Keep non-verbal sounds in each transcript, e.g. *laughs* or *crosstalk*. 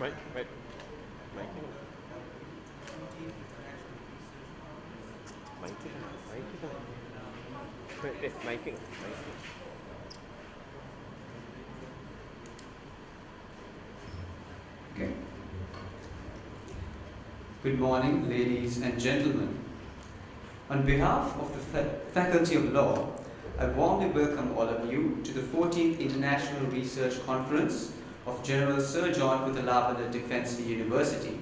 Wait. Miking. Miking. Miking. Wait, wait, miking. Miking. Okay. Good morning, ladies and gentlemen. On behalf of the fa- Faculty of Law, I warmly welcome all of you to the 14th International Research Conference of General Sir John Kotelawala Defence University.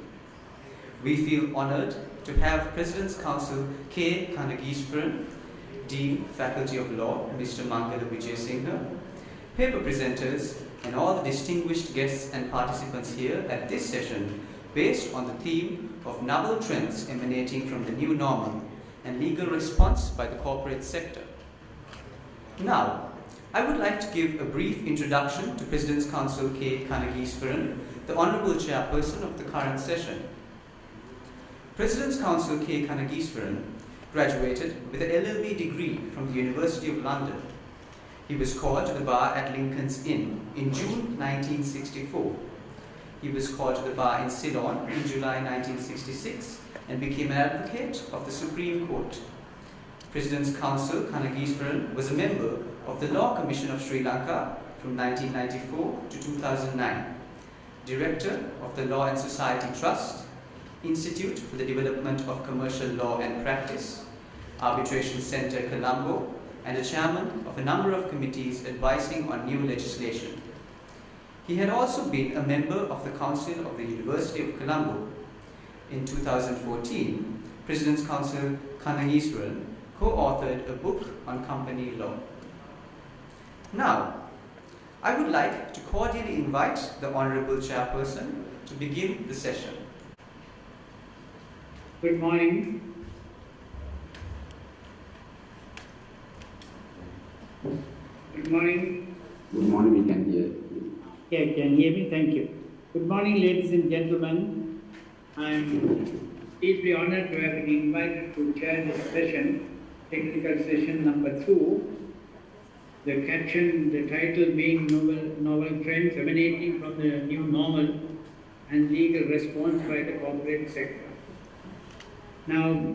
We feel honored to have President's Counsel K. Kanag-Isvaran, Dean, Faculty of Law, Mr. Mangala Vijayasinghe, paper presenters, and all the distinguished guests and participants here at this session based on the theme of novel trends emanating from the new normal and legal response by the corporate sector. Now, I would like to give a brief introduction to President's Counsel K. Kanag-Isvaran, the Honorable Chairperson of the current session. President's Counsel K. Kanag-Isvaran graduated with an LLB degree from the University of London. He was called to the bar at Lincoln's Inn in June 1964. He was called to the bar in Ceylon in July 1966 and became an advocate of the Supreme Court. President's Counsel Kanag-Isvaran was a member of the Law Commission of Sri Lanka from 1994 to 2009, Director of the Law and Society Trust, Institute for the Development of Commercial Law and Practice, Arbitration Center Colombo, and a chairman of a number of committees advising on new legislation. He had also been a member of the Council of the University of Colombo. In 2014, President's Counsel Kanag-Isvaran co-authored a book on company law. Now, I would like to cordially invite the Honorable Chairperson to begin the session. Good morning. Good morning. Good morning, we can hear. Yeah, can you hear me? Thank you. Good morning, ladies and gentlemen. I'm deeply honored to have been invited to chair this session, technical session number two. The caption, the title being novel, novel trends emanating from the new normal and legal response by the corporate sector. Now,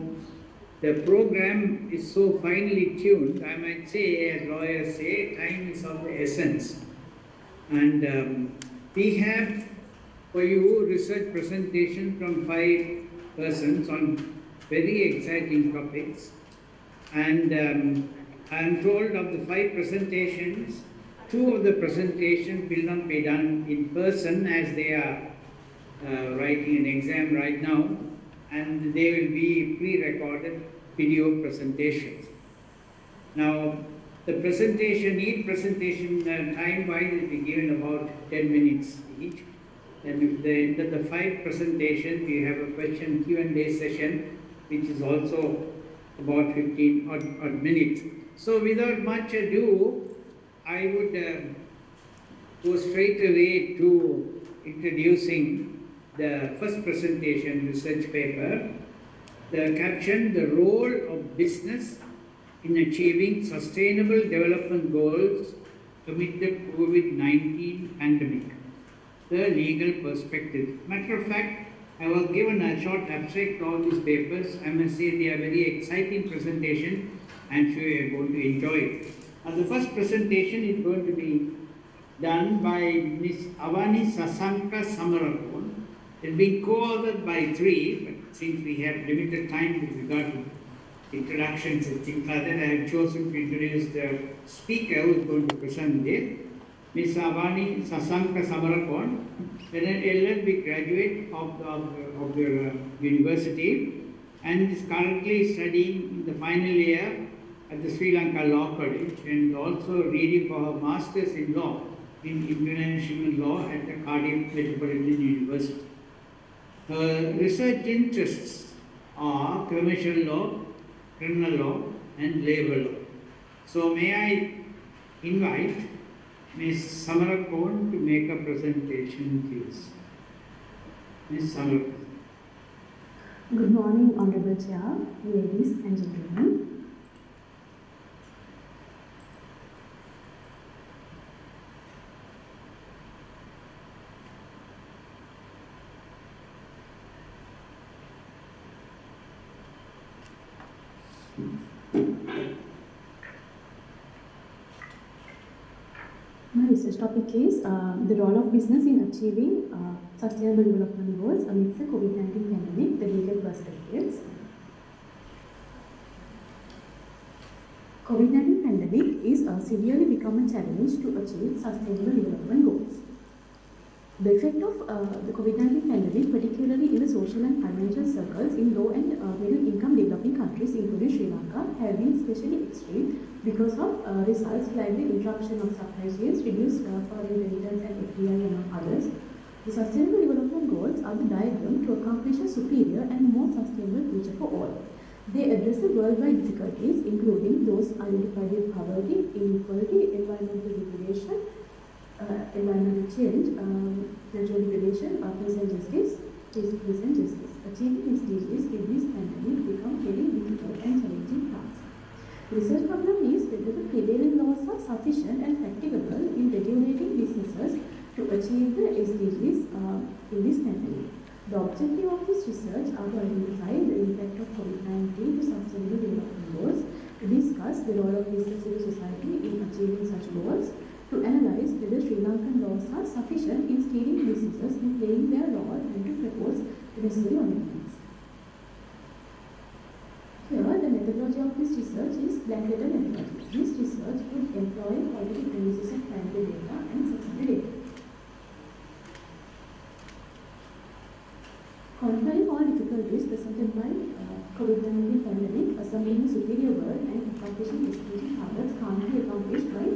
the program is so finely tuned, I might say, as lawyers say, time is of the essence. And um, we have for you research presentation from five persons on very exciting topics. And um, I am told of the five presentations, two of the presentations will not be done in person as they are uh, writing an exam right now, and they will be pre-recorded video presentations. Now, the presentation, each presentation uh, time-wise will be given about 10 minutes each. And at the end of the five presentations, we have a question Q&A session, which is also about 15 odd, odd minutes. So without much ado, I would uh, go straight away to introducing the first presentation research paper. The caption, the role of business in achieving sustainable development goals amid the COVID-19 pandemic. The legal perspective. Matter of fact, I was given a short abstract of these papers. I must say they are very exciting presentation. I'm sure you are going to enjoy it. Now the first presentation is going to be done by Ms. Avani Sasanka Samarakoon. It will be co-authored by three, but since we have limited time with regard to introductions and things like that, I have chosen to introduce the speaker who is going to present this. Ms. Avani Sasanka Samarakoon, an LLB graduate of the, of the, of the uh, university and is currently studying in the final year at the Sri Lanka Law College and also reading for her Masters in Law in International Law at the Cardiff Metropolitan University. Her research interests are commercial law, criminal law, and labor law. So may I invite Ms. Samarakoon to make a presentation, please. Ms. Samarakoon. Good morning, Honorable Chair, ladies and gentlemen. My research topic is uh, the role of business in achieving uh, sustainable development goals amidst the COVID-19 pandemic, the legal perspectives. COVID-19 pandemic is uh, severely become a challenge to achieve sustainable development goals. The effect of uh, the COVID-19 pandemic, particularly in the social and financial circles in low and uh, middle income developing countries, including Sri Lanka, have been especially extreme because of uh, results like the interruption of supply chains, reduced uh, foreign remittance and FDI among others. The Sustainable Development Goals are the diagram to accomplish a superior and more sustainable future for all. They address the worldwide difficulties, including those identified with poverty, inequality, environmental degradation, uh, environmental change, um, natural degradation, uh, peace and justice, peace, and justice. Achieving SDGs in this pandemic become very difficult and challenging task. Research problem is whether the prevailing laws are sufficient and practicable in regulating businesses to achieve the SDGs uh, in this pandemic. The objective of this research are to identify the impact of COVID-19 to sustainable development goals, to discuss the role of business civil society in achieving such goals, to analyze whether Sri Lankan laws are sufficient in steering businesses in playing their role and to propose the necessary amendments. Here, the methodology of this research is blanket methodology. This research would employ qualitative analysis of primary data and secondary data. Conquering all difficulties presented by uh, COVID-19 pandemic, assembling a superior world and accomplishing SDG targets can't be accomplished by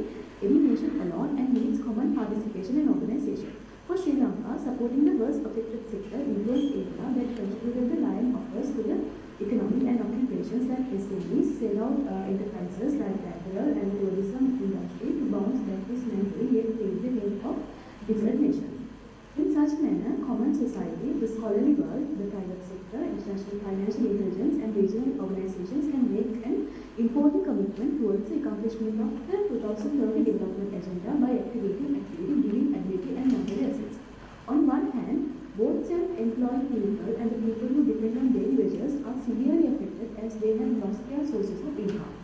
any nation alone and needs common participation and organization. For Sri Lanka, supporting the worst affected sector includes area that contributed the lion offers to the economy and occupations like SMEs, sell-out uh, enterprises like apparel and tourism industry to bounce back this mentally yet the way of different nations. In such manner, common society, the scholarly world, the private sector, international financial intelligence and regional organizations can make an important commitment towards the accomplishment of the 2030 development agenda by activating activity, giving ability and monetary assets. On one hand, both self-employed people and the people who depend on daily wages are severely affected as they have lost their sources of income.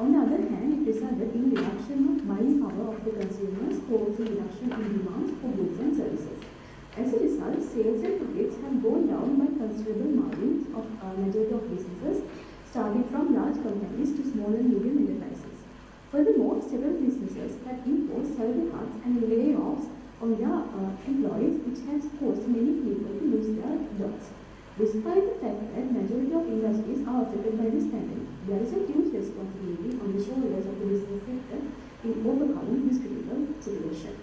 On the other hand, it resulted in reduction of buying power of the consumers, causing a reduction in demand for goods and services. As a result, sales and profits have gone down by considerable margins of uh, majority of businesses, starting from large companies to small and medium enterprises. Furthermore, several businesses have imposed salary cuts and layoffs on their uh, employees, which has caused many people to lose their jobs. Despite the fact that majority of industries are affected by this pandemic, there is a huge responsibility on the shoulders of the business sector in overcoming this critical situation.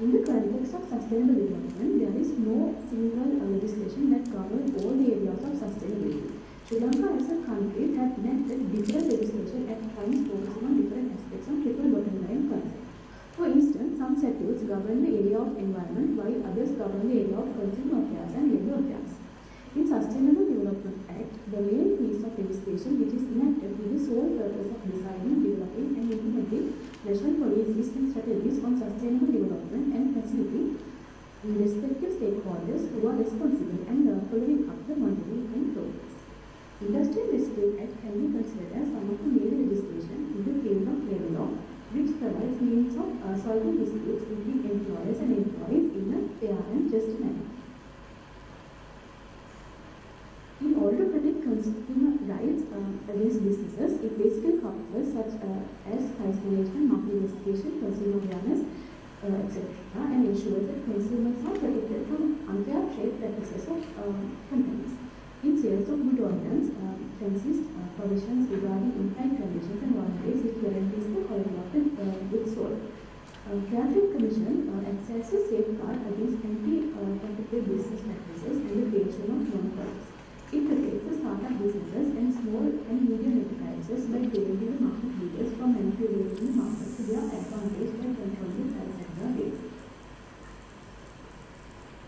In the context of sustainable development, there is no single legislation that covers all the areas of sustainability. Sri Lanka as a country has enacted different legislation at times focusing on different aspects of triple bottom line concept. For instance, some statutes govern the area of environment while others govern the area of consumer affairs and labor affairs. In Sustainable Development Act, the main piece of legislation which is enacted with the sole purpose of designing, developing and implementing national policies and strategies on sustainable development and facility the respective stakeholders who are responsible and uh, following up the monitoring and progress. Industrial Dispute Act can be considered as one of the major legislation in the field of labor law, which provides means of uh, solving disputes between employers and employees in a fair and just manner. In order to protect consumer rights um, against businesses, it basically covers such uh, as price management, market investigation, consumer awareness, uh, etc., and ensures that consumers are protected from unfair trade practices of um, companies. In sales of good Ordinance, uh, it consists uh, provisions regarding in-kind conditions and warranties which guarantees the quality of the uh, goods sold. Uh, Trade Commission uh, a safeguard against anti-competitive business practices and the creation of monopolies. It protects the startup businesses and small and medium enterprises by preventing the market leaders from manipulating the market to their advantage by controlling the price at their rates.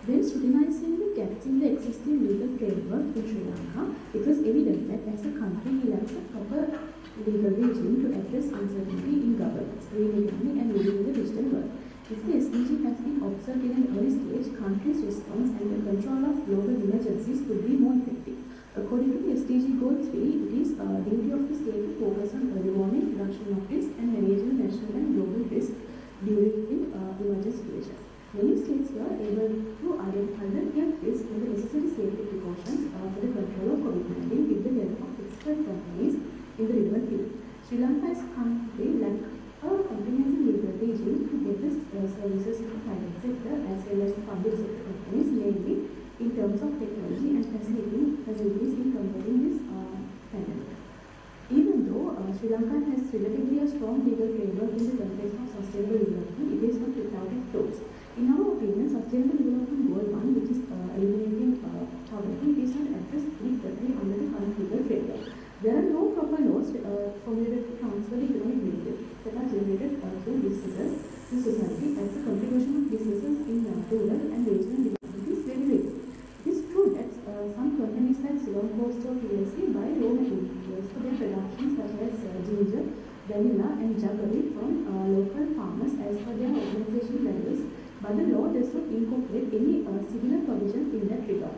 When scrutinizing the in the existing legal framework in Sri Lanka, it was evident that as a country we lack a proper legal regime to address uncertainty in governance, real economy and living in the digital world. If the SDG has been observed in an early stage, countries' response and the control of global emergencies could be more effective. According to the SDG Goal 3, it is uh, duty of the state to focus on early warning, reduction of risk, and managing national and global risk during uh, emergency situations. Many states were able to identify the health risk and the necessary safety precautions uh, for the control of COVID-19 with the help of expert companies in the relevant field. Sri Lanka is country like a comprehensive legal regime to get the uh, services in the private sector as well as the public sector companies, mainly in terms of technology and facilities in combating this uh, pandemic. Even though uh, Sri Lanka has relatively a strong legal framework in the context of sustainable development, it is not without its flaws. In our opinion, sustainable development goal 1, which is uh, eliminating uh, poverty, is not addressed adequately under the current legal framework. There are no proper laws uh, formulated to transfer the economic benefits that are generated uh, through businesses to society as the contribution of businesses in uh, rural and regional development is very little. It is true that uh, some companies like Ceylon Cold Stores PLC buy raw materials for their production such as uh, ginger, vanilla and jaggery from uh, local farmers as per their organization levels, but the law does not incorporate any uh, similar provisions in that regard.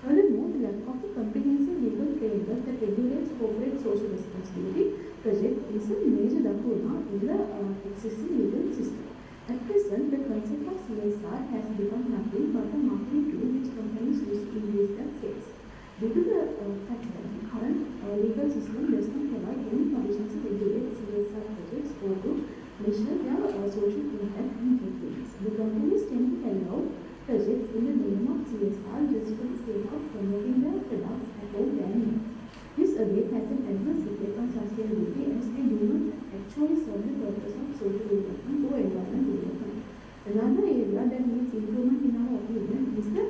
Furthermore, the lack of a comprehensive legal framework that regulates corporate social responsibility project is a major lacuna in the uh, existing legal system. At present, the concept of CSR has become nothing but a marketing tool which companies use to increase their sales. Due to the uh, fact that the current uh, legal system does not provide any provisions to regulate CSR projects or to measure their uh, social impact and the companies tend to carry out projects in the name of CSR just for the sake of promoting their products at their need. This again has an adverse effect on sustainability as they do not actually serve the purpose of social development or environmental development. Another area that needs improvement in our opinion is the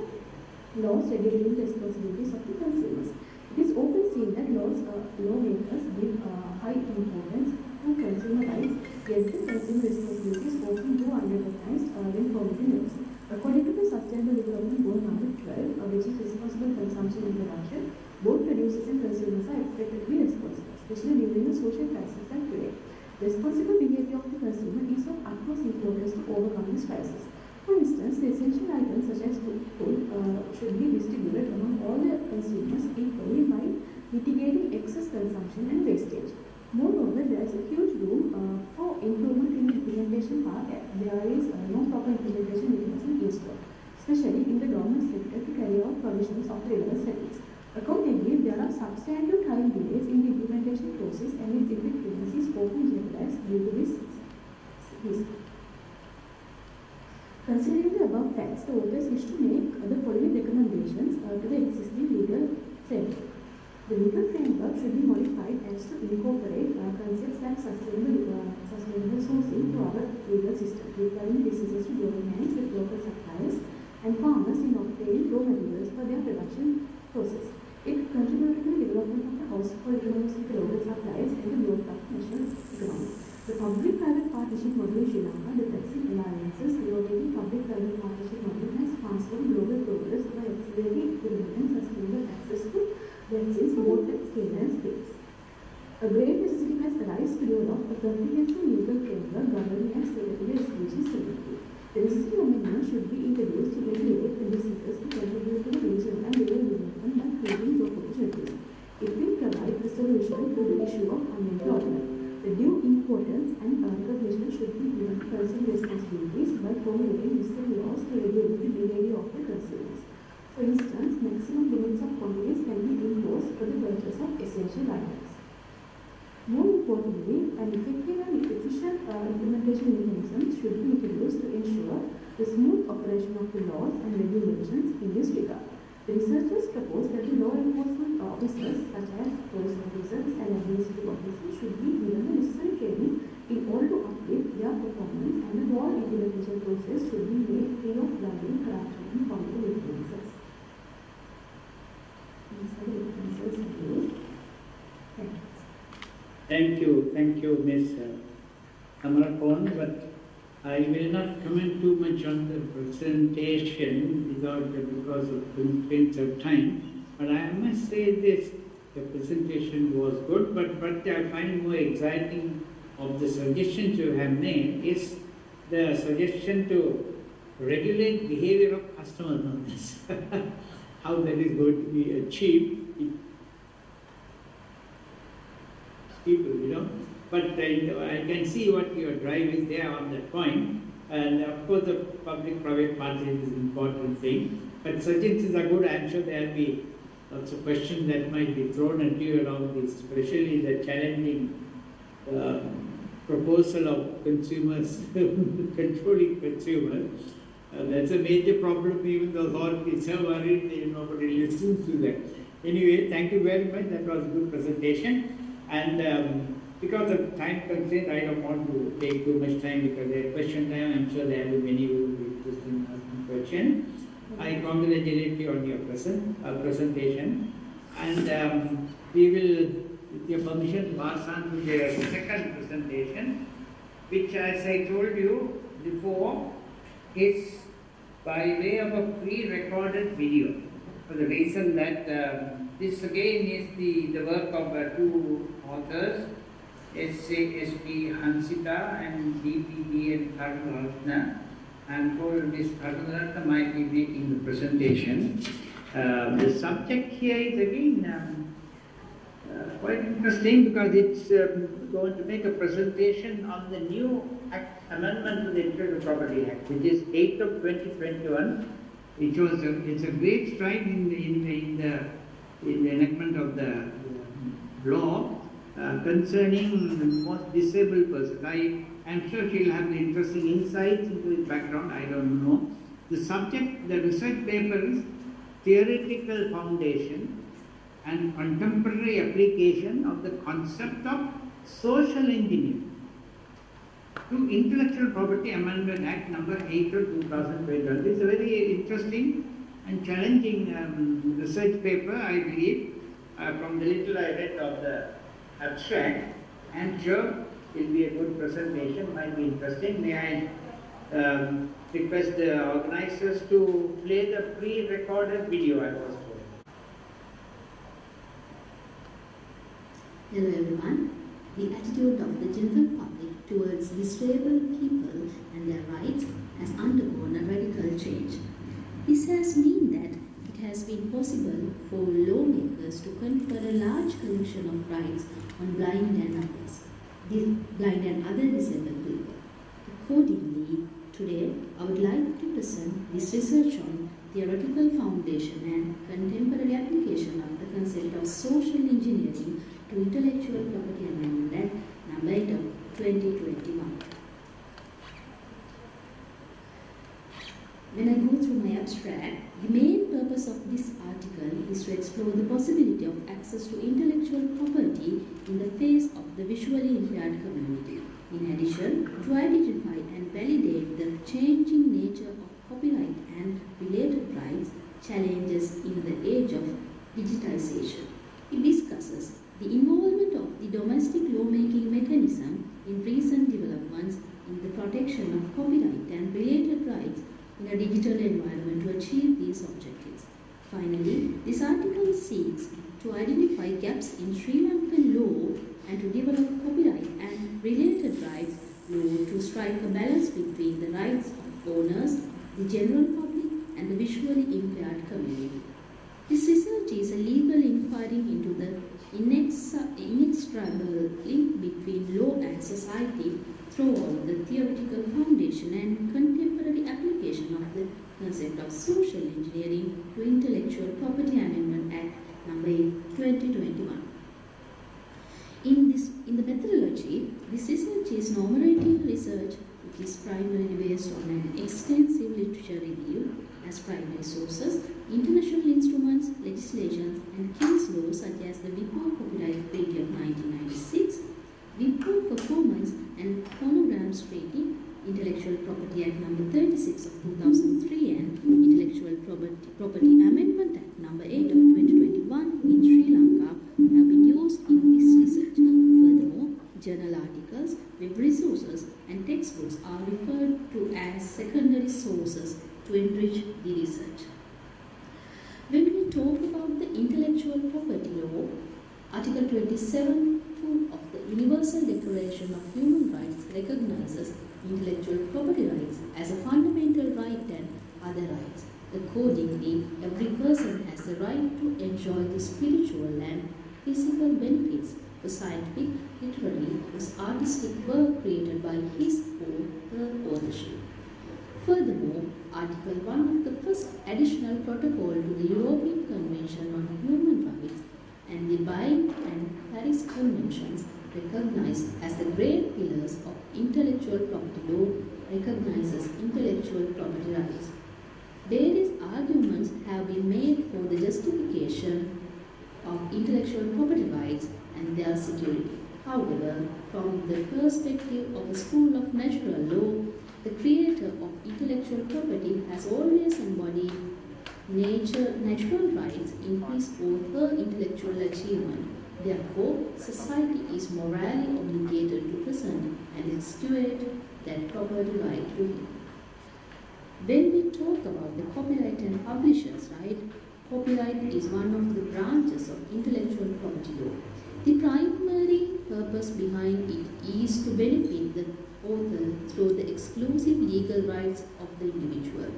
laws regulating the responsibilities of the consumers. It is often seen that laws, uh, lawmakers give uh, high importance to consumer rights, yet the consumer responsibilities often go unrecognized uh, when promoting laws. According to the Sustainable Development Goal number 12, uh, which is responsible consumption and production, both producers and consumers are expected to be responsible, especially during the social crisis like today. Responsible behavior of the consumer is of utmost importance to overcome this crisis. For instance, the essential items such as food, food uh, should be distributed among all the consumers equally by mitigating excess consumption and wastage. Moreover, there is a huge room uh, for improvement in the implementation part. There is uh, no proper implementation mechanism installed, especially in the government sector to carry out provisions of the relevant settings. Accordingly, there are substantial time delays in the implementation process and its effectiveness is often jeopardized due to this. Considering the above facts, the authors wish to make the following recommendations uh, to the existing legal framework. The legal framework should be modified as to incorporate uh, concepts like sustainable, uh, sustainable sourcing to our legal system, requiring businesses to join hands with local suppliers and farmers in obtaining raw materials for their production process. It contributed to the development of the household economics with the local suppliers and the growth of national economy. The public-private partnership model in Sri Lanka, the Brexit alliances, innovating public-private partnership model has transformed global progress by accelerating and sustainable access to vaccines both at scale and space. A great necessity has arisen to develop a comprehensive legal framework governing and stability SDG 70. The necessary amendment should be introduced to regulate the businesses to contribute to the regional and rural development by creating job opportunities. It will provide a solution to the issue of unemployment. The due importance and recognition should be given to consumer responsibilities by formulating listed laws to regulate the behavior of the. For instance, maximum limits of quantities can be imposed for the purchase of essential items. More importantly, an effective and efficient uh, implementation mechanism should be introduced to ensure the smooth operation of the laws and regulations in this regard. The researchers propose that the law enforcement officers, such as police officers and administrative officers, should be given the necessary training in order to uplift their performance and the whole implementation process should be made free of lobbying, corruption and political influences. These are the influences introduced. Thank you. Thank you, thank you, Ms. Amarapon, but I will not comment too much on the presentation because of constraints of time. But I must say this, the presentation was good, but what I find more exciting of the suggestions you have made is the suggestion to regulate behavior of customers on this. *laughs* how that is going to be achieved. It, people, you know. But uh, I can see what your drive is there on that point. And of course, the public-private partnership is an important thing. But suggestions are good. I'm sure there will be lots of questions that might be thrown at you around this, especially the challenging uh, proposal of consumers *laughs* controlling consumers. Uh, that's a major problem. Even the authorities are worried nobody listens to that. Anyway, thank you very much. That was a good presentation. And um, because of time constraint, I don't want to take too much time because there's question time. I'm sure there will be many who will be interested in asking questions. I congratulate you on your present, uh, presentation. And um, we will, with your permission, pass on to the second presentation, which as I told you before, is by way of a pre-recorded video. For the reason that um, this again is the, the work of uh, two authors, S.A.S.P. Hansitha and D.P.D. and Kularathna. I'm told Ms. Kularathna might be making the presentation. Uh, the subject here is again um, uh, quite interesting because it's um, going to make a presentation on the new act, amendment to the Intellectual Property Act, which is 8th of 2021, which was a, it's a great stride in the, in the, in the, in the enactment of the law uh, concerning the most disabled person. I am sure she'll have the interesting insights into his background, I don't know. The subject, the research paper is Theoretical Foundation and Contemporary Application of the Concept of Social Engineering to Intellectual Property Amendment Act number 8 of 2021. This is a very interesting and challenging um, research paper, I believe, uh, from the little I read of the abstract. I'm sure it will be a good presentation, might be interesting. May I um, request the organizers to play the pre-recorded video I was told. Hello everyone. The attitude of the general public towards disabled people and their rights has undergone a radical change. This has meant that it has been possible for lawmakers to confer a large collection of rights on blind and others, blind and other disabled people. Accordingly, today I would like to present this research on theoretical foundation and contemporary application of the concept of social engineering to Intellectual Property Amendment number 8 of 2021. When I go through my abstract, the main purpose of this article is to explore the possibility of access to intellectual property in the face of the visually impaired community. In addition, to identify and validate the changing nature of copyright and related rights challenges in the age of digitization. It discusses the involvement of the domestic lawmaking mechanism in recent developments in the protection of copyright and related rights in a digital environment to achieve these objectives. Finally, this article seeks to identify gaps in Sri Lankan law and to develop copyright and related rights law to strike a balance between the rights of owners, the general public, and the visually impaired community. This research is a legal inquiry into the inextricable link between law and society throughout the theoretical foundation and contemporary application of the concept of social engineering to Intellectual Property Amendment Act number 8, 2021. In this in the methodology, this research is normative research which is primarily based on an extensive literature review as primary sources, international instruments, legislations, and case laws such as the WIPO Copyright Treaty of 1996, WIPO Performance and Phonograms Treaty, Intellectual Property Act number 36 of 2003 and Intellectual Property, Property Amendment Act number 8 of 2021 in Sri Lanka have been used in this research. Furthermore, journal articles, web resources and textbooks are referred to as secondary sources to enrich the research. When we talk about the intellectual property law, Article 27 of the Universal Declaration of Human Rights recognizes intellectual property rights as a fundamental right and other rights. Accordingly, every person has the right to enjoy the spiritual and physical benefits of scientific, literary, or artistic work created by his or her authorship. Furthermore, Article 1 of the first additional protocol to the European Convention on Human Rights and the Berne and Paris Recognized as the great pillars of intellectual property law recognizes intellectual property rights. Various arguments have been made for the justification of intellectual property rights and their security. However, from the perspective of the School of Natural Law, the creator of intellectual property has always embodied nature, natural rights in his or her intellectual achievement. Therefore, society is morally obligated to present and execute that property right him. When we talk about the copyright and publishers' right, copyright is one of the branches of intellectual property law. The primary purpose behind it is to benefit the author through the exclusive legal rights of the individual,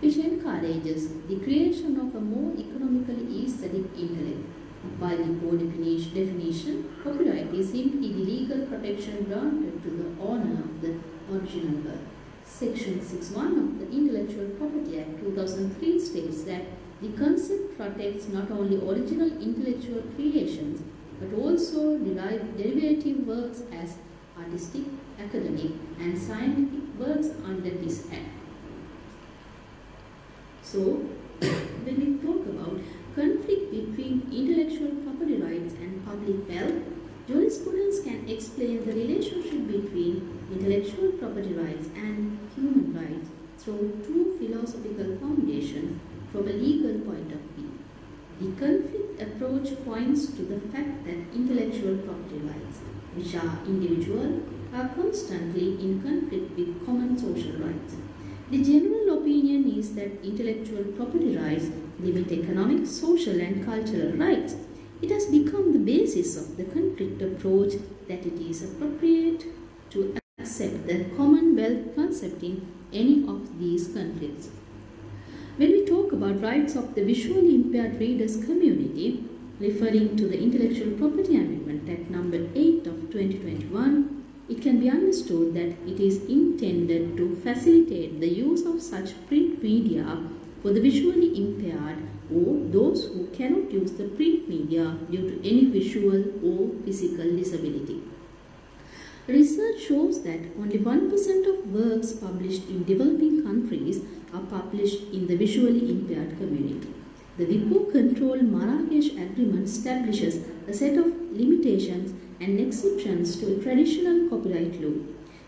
which encourages the creation of a more economically aesthetic intellect. By the core definition, copyright is simply the legal protection granted to the owner of the original work. Section 6.1 of the Intellectual Property Act 2003 states that the concept protects not only original intellectual creations but also derivative works as artistic, academic, and scientific works under this Act. So, *coughs* when we talk about conflict between intellectual property rights and public wealth, jurisprudence can explain the relationship between intellectual property rights and human rights through two philosophical foundations from a legal point of view. The conflict approach points to the fact that intellectual property rights, which are individual, are constantly in conflict with common social rights. The general opinion is that intellectual property rights limit economic, social, and cultural rights. It has become the basis of the conflict approach that it is appropriate to accept the commonwealth concept in any of these conflicts. When we talk about rights of the visually impaired readers community, referring to the Intellectual Property Amendment Act number 8 of 2021, it can be understood that it is intended to facilitate the use of such print media for the visually impaired or those who cannot use the print media due to any visual or physical disability. Research shows that only 1% of works published in developing countries are published in the visually impaired community. The WIPO control Marrakesh Agreement establishes a set of limitations and exceptions to a traditional copyright law.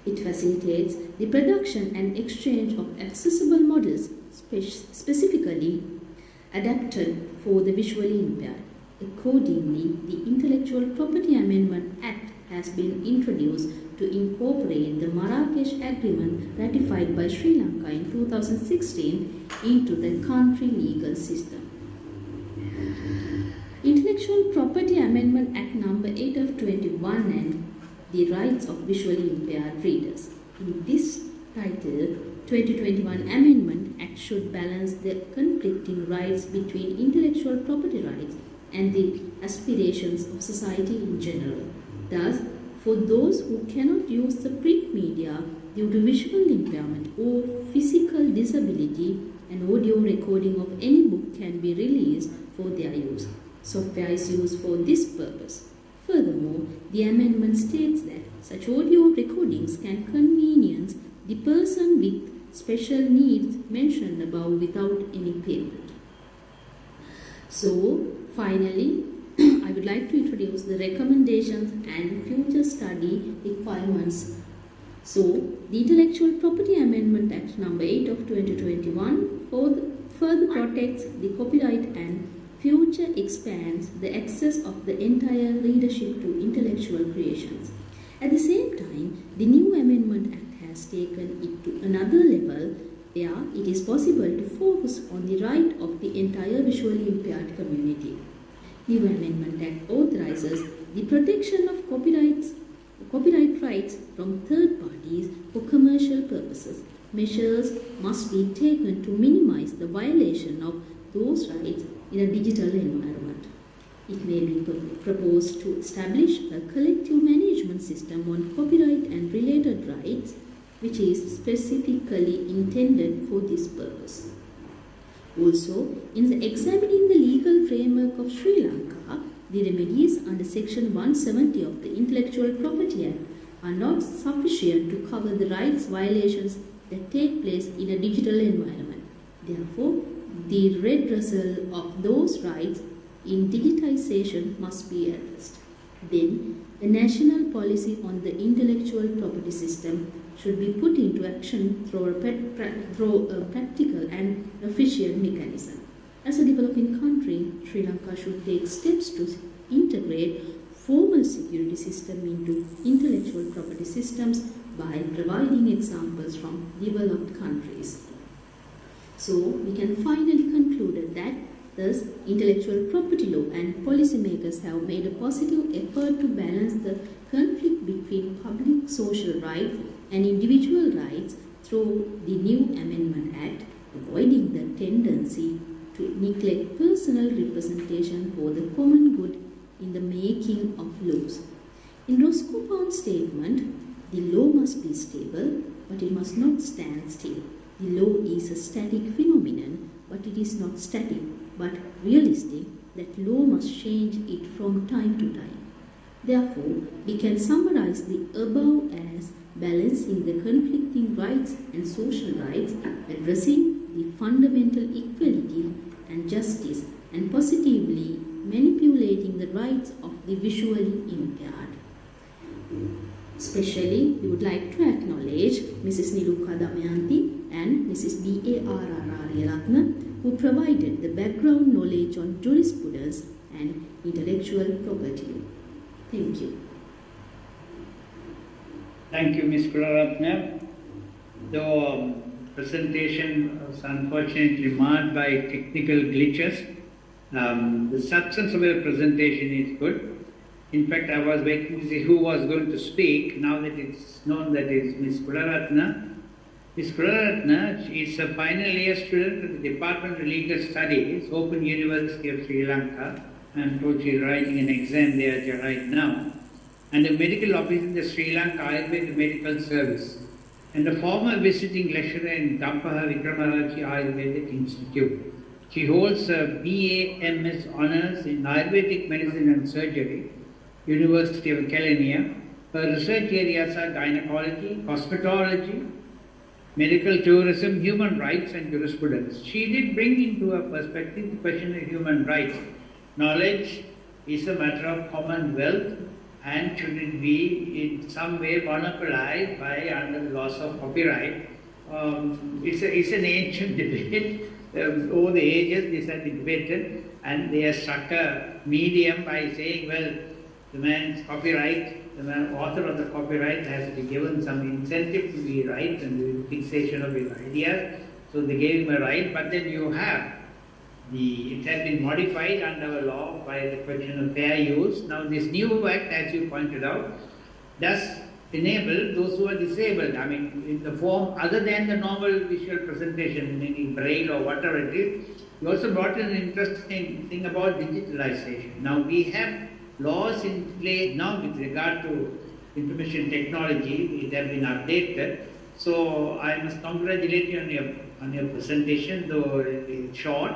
It facilitates the production and exchange of accessible models spe specifically adapted for the visually impaired. Accordingly, the Intellectual Property Amendment Act has been introduced to incorporate the Marrakesh Agreement ratified by Sri Lanka in 2016 into the country legal system. Intellectual Property Amendment Act number 8 of 21 and the rights of visually impaired readers. In this title, 2021 Amendment Act should balance the conflicting rights between intellectual property rights and the aspirations of society in general. Thus, for those who cannot use the print media due to visual impairment or physical disability, an audio recording of any book can be released for their use. Software is used for this purpose. Furthermore, the amendment states that such audio recordings can convenience the person with special needs mentioned above without any payment. So, finally, *clears throat* I would like to introduce the recommendations and future study requirements. So, the Intellectual Property Amendment Act number 8 of 2021 further protects the copyright and future expands the access of the entire readership to intellectual creations. At the same time, the new Amendment Act has taken it to another level where it is possible to focus on the right of the entire visually impaired community. New Amendment Act authorizes the protection of copyrights, copyright rights from third parties for commercial purposes. measures must be taken to minimize the violation of those rights in a digital environment. It may be proposed to establish a collective management system on copyright and related rights which is specifically intended for this purpose. Also, in the examining the legal framework of Sri Lanka, the remedies under Section 170 of the Intellectual Property Act are not sufficient to cover the rights violations that take place in a digital environment. Therefore, the redressal of those rights in digitization must be addressed. Then, a national policy on the intellectual property system should be put into action through a, through a practical and efficient mechanism. As a developing country, Sri Lanka should take steps to integrate formal security system into intellectual property systems by providing examples from developed countries. So we can finally conclude that thus intellectual property law and policymakers have made a positive effort to balance the conflict between public social rights and individual rights through the new Amendment Act, avoiding the tendency to neglect personal representation for the common good in the making of laws. In Roscoe Pound's statement, the law must be stable, but it must not stand still. The law is a static phenomenon, but it is not static, but realistic, that law must change it from time to time. Therefore, we can summarize the above as balancing the conflicting rights and social rights, addressing the fundamental equality and justice, and positively manipulating the rights of the visually impaired. Especially, we would like to acknowledge Mrs. Niluka Damayanti and Mrs. B.A.R.R. Aryaratna, who provided the background knowledge on jurisprudence and intellectual property. Thank you. Thank you, Ms. Kularathna. The um, presentation was unfortunately marred by technical glitches. Um, the substance of the presentation is good. In fact, I was waiting to see who was going to speak. Now that it's known that it's Ms. Kularathna. Ms. Kularathna is a final year student at the Department of Legal Studies, Open University of Sri Lanka. I'm she's writing an exam there right now. And a medical officer in the Sri Lanka Ayurveda Medical Service. And a former visiting lecturer in Gampaha Wickramarachchi Ayurvedic Institute. She holds a BA-MS Honours in Ayurvedic Medicine and Surgery, University of Kelaniya. Her research areas are gynecology, cosmetology, medical tourism, human rights and jurisprudence. She did bring into her perspective the question of human rights. Knowledge is a matter of common wealth and should it be in some way monopolized by under the laws of copyright. Um, it's, a, it's an ancient *laughs* debate um, over the ages this has been debated and they have struck a medium by saying, well, the man's copyright, the man, author of the copyright has to be given some incentive to be right and the fixation of his ideas. So they gave him a right, but then you have the, it has been modified under a law by the question of fair use. Now this new act, as you pointed out, does enable those who are disabled, I mean, in the form other than the normal visual presentation, meaning braille or whatever it is, you also brought in an interesting thing about digitalization. Now we have laws in place now with regard to information technology, it has been updated. So I must congratulate you on your, on your presentation, though it's short,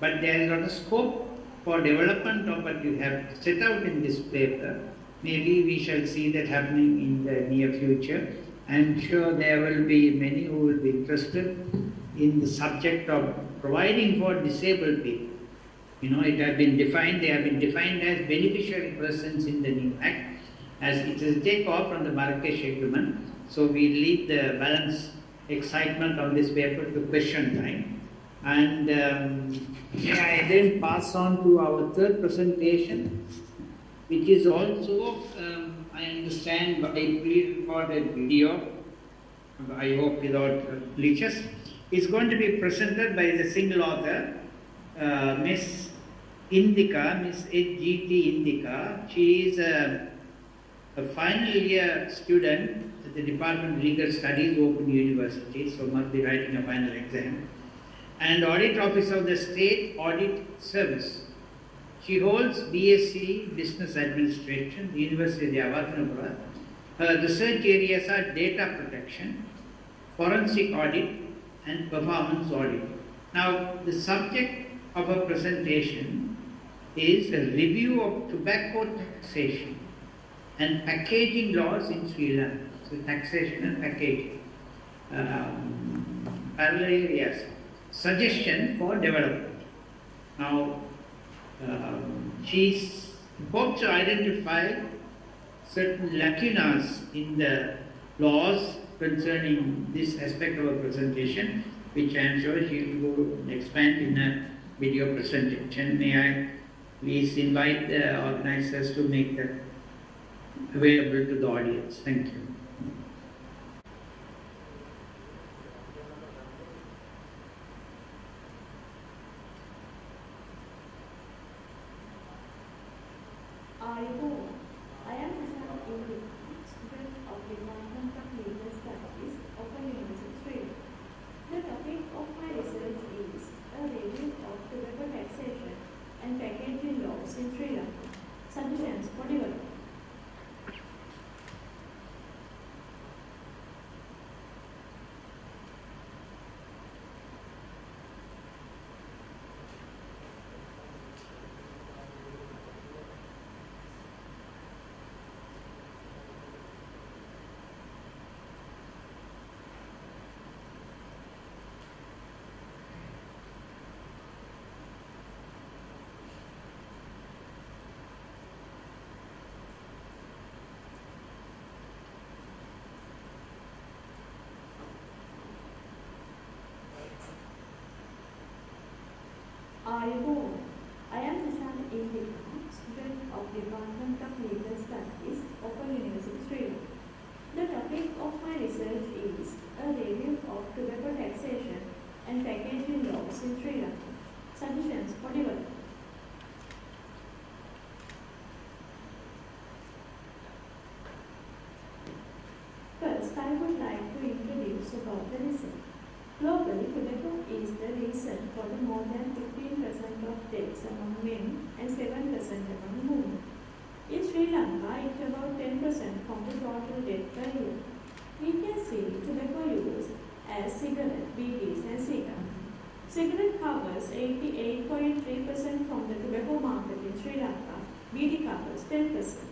but there is a lot of scope for development of what you have set out in this paper. Maybe we shall see that happening in the near future. I'm sure there will be many who will be interested in the subject of providing for disabled people. You know, it has been defined, they have been defined as beneficiary persons in the new act, as it is take off from the Marrakesh Agreement. So we leave the balance excitement of this paper to question time. And um, I then pass on to our third presentation, which is also, um, I understand, by pre-recorded video, I hope without uh, glitches. It's going to be presented by the single author, uh, Miss Indika, Miss H.G.T. Indika. She is a, a final year student at the Department of Legal Studies, Open University, so must be writing a final exam. And Audit Officer of the State Audit Service. She holds BSc Business Administration, University of Jayewardenepura. Her research areas are data protection, forensic audit, and performance audit. Now, the subject of her presentation is a review of tobacco taxation and packaging laws in Sri Lanka. So, taxation and packaging. Um, parallel areas. Suggestion for development. Now, um, she hopes to identify certain lacunas in the laws concerning this aspect of her presentation, which I am sure she will expand in a video presentation. May I please invite the organizers to make that available to the audience. Thank you. In beedi covers 10%.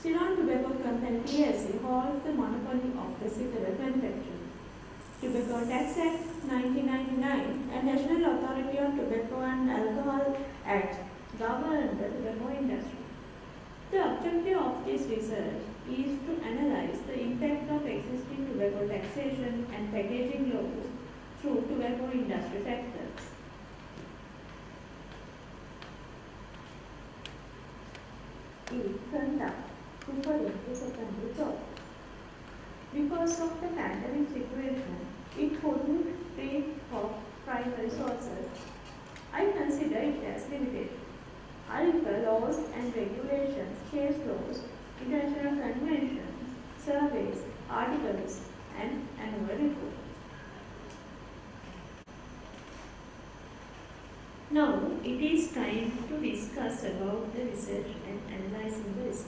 Ceylon Tobacco Company PLC holds the monopoly of the cigarette manufacturing. Tobacco Tax Act 1999 and National Authority on Tobacco and Alcohol Act govern the tobacco industry. The objective of this research is to analyze the impact of existing tobacco taxation and packaging laws through tobacco industry factors. Turned to job. Because of the pandemic situation, it couldn't take for primary sources. I consider it as limited. Refer laws and regulations, case laws, international conventions, surveys, articles, and annual report. Now it is time to discuss about the research and analyzing the risk.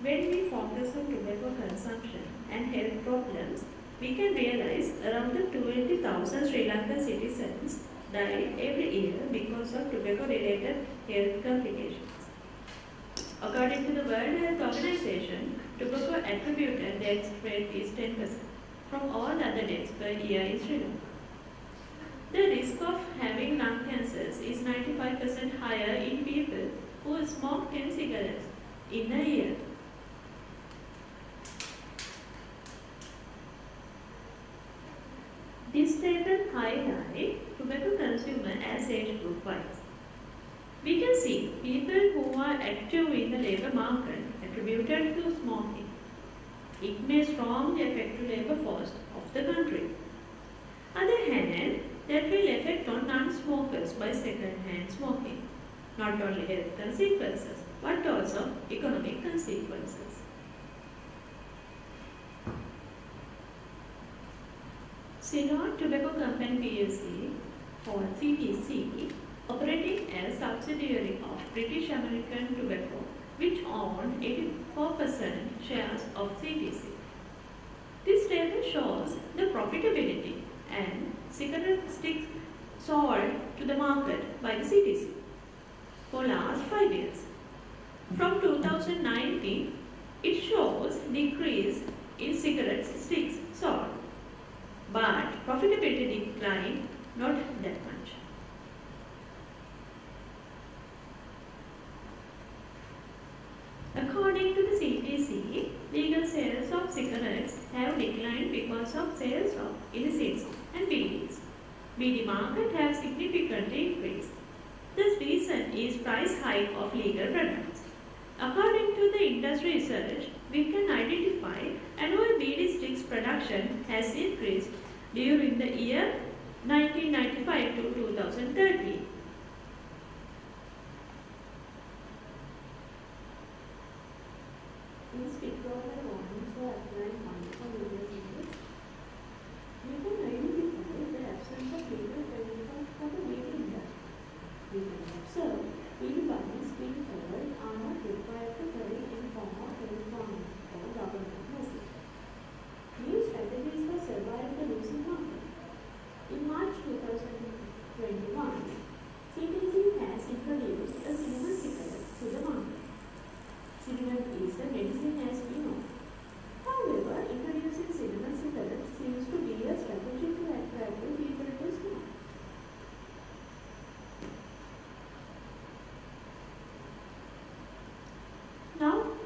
When we focus on tobacco consumption and health problems, we can realize around 20,000 Sri Lankan citizens die every year because of tobacco-related health complications. According to the World Health Organization, tobacco attributed death rate is 10% from all other deaths per year in Sri Lanka. The risk of having lung cancers is 95% higher in people who smoke 10 cigarettes in a year. This table highlights tobacco consumer as age group wise. We can see people who are active in the labor market attributed to smoking. It may strongly affect the labor force of the country. On the Other hand, that will affect on non-smokers by second-hand smoking. Not only health consequences, but also economic consequences. Ceylon Tobacco Company PLC or CTC operating as subsidiary of British American Tobacco which owned 84% shares of CTC. This table shows the profitability cigarette sold to the market by the CTC for last 5 years. From 2019, it shows decrease in cigarette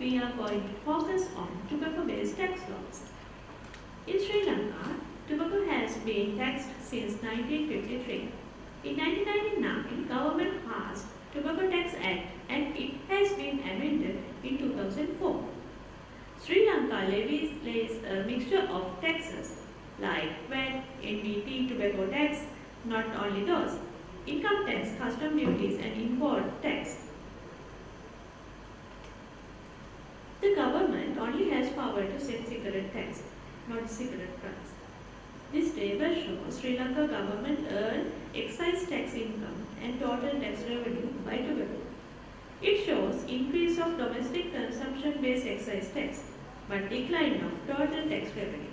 we are going to focus on tobacco-based tax laws. In Sri Lanka, tobacco has been taxed since 1953. In 1999, government passed Tobacco Tax Act and it has been amended in 2004. Sri Lanka levies lays a mixture of taxes like VAT, NBT, tobacco tax, not only those, income tax, custom duty, power to sell cigarette tax, not cigarette price. This table shows Sri Lanka government earned excise tax income and total tax revenue by tobacco. It shows increase of domestic consumption-based excise tax, but decline of total tax revenue.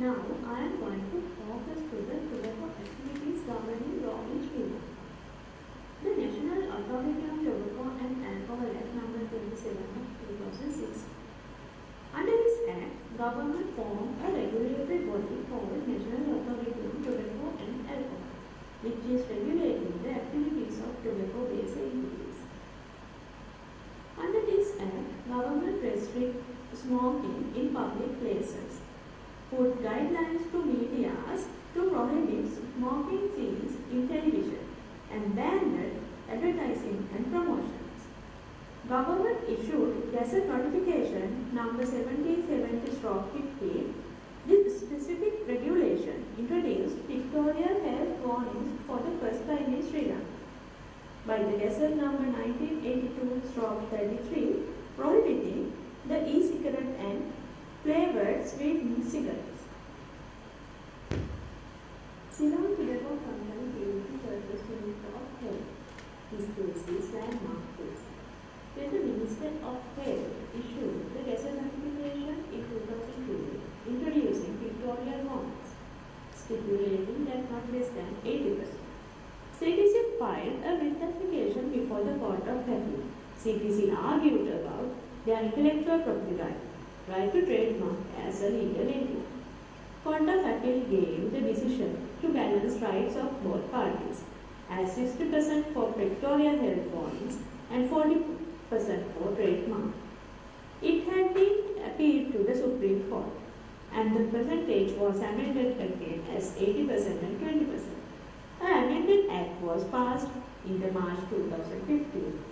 Now I am going was amended again as 80% and 20%. An amended act was passed in the March 2015.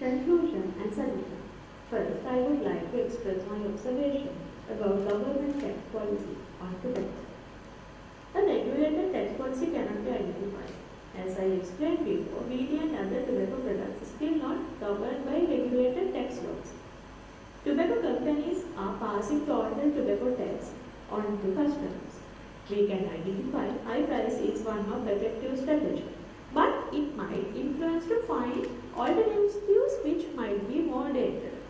Conclusion and solution. First, I would like to express my observation about government tax policy on tobacco. A regulated tax policy cannot be identified. As I explained before, beedi and other tobacco products still not governed by regulated tax laws. Tobacco companies are passing total tobacco tax on to customers. We can identify high price is one of the effective strategy, but it might influence to find alternatives which might be more dangerous.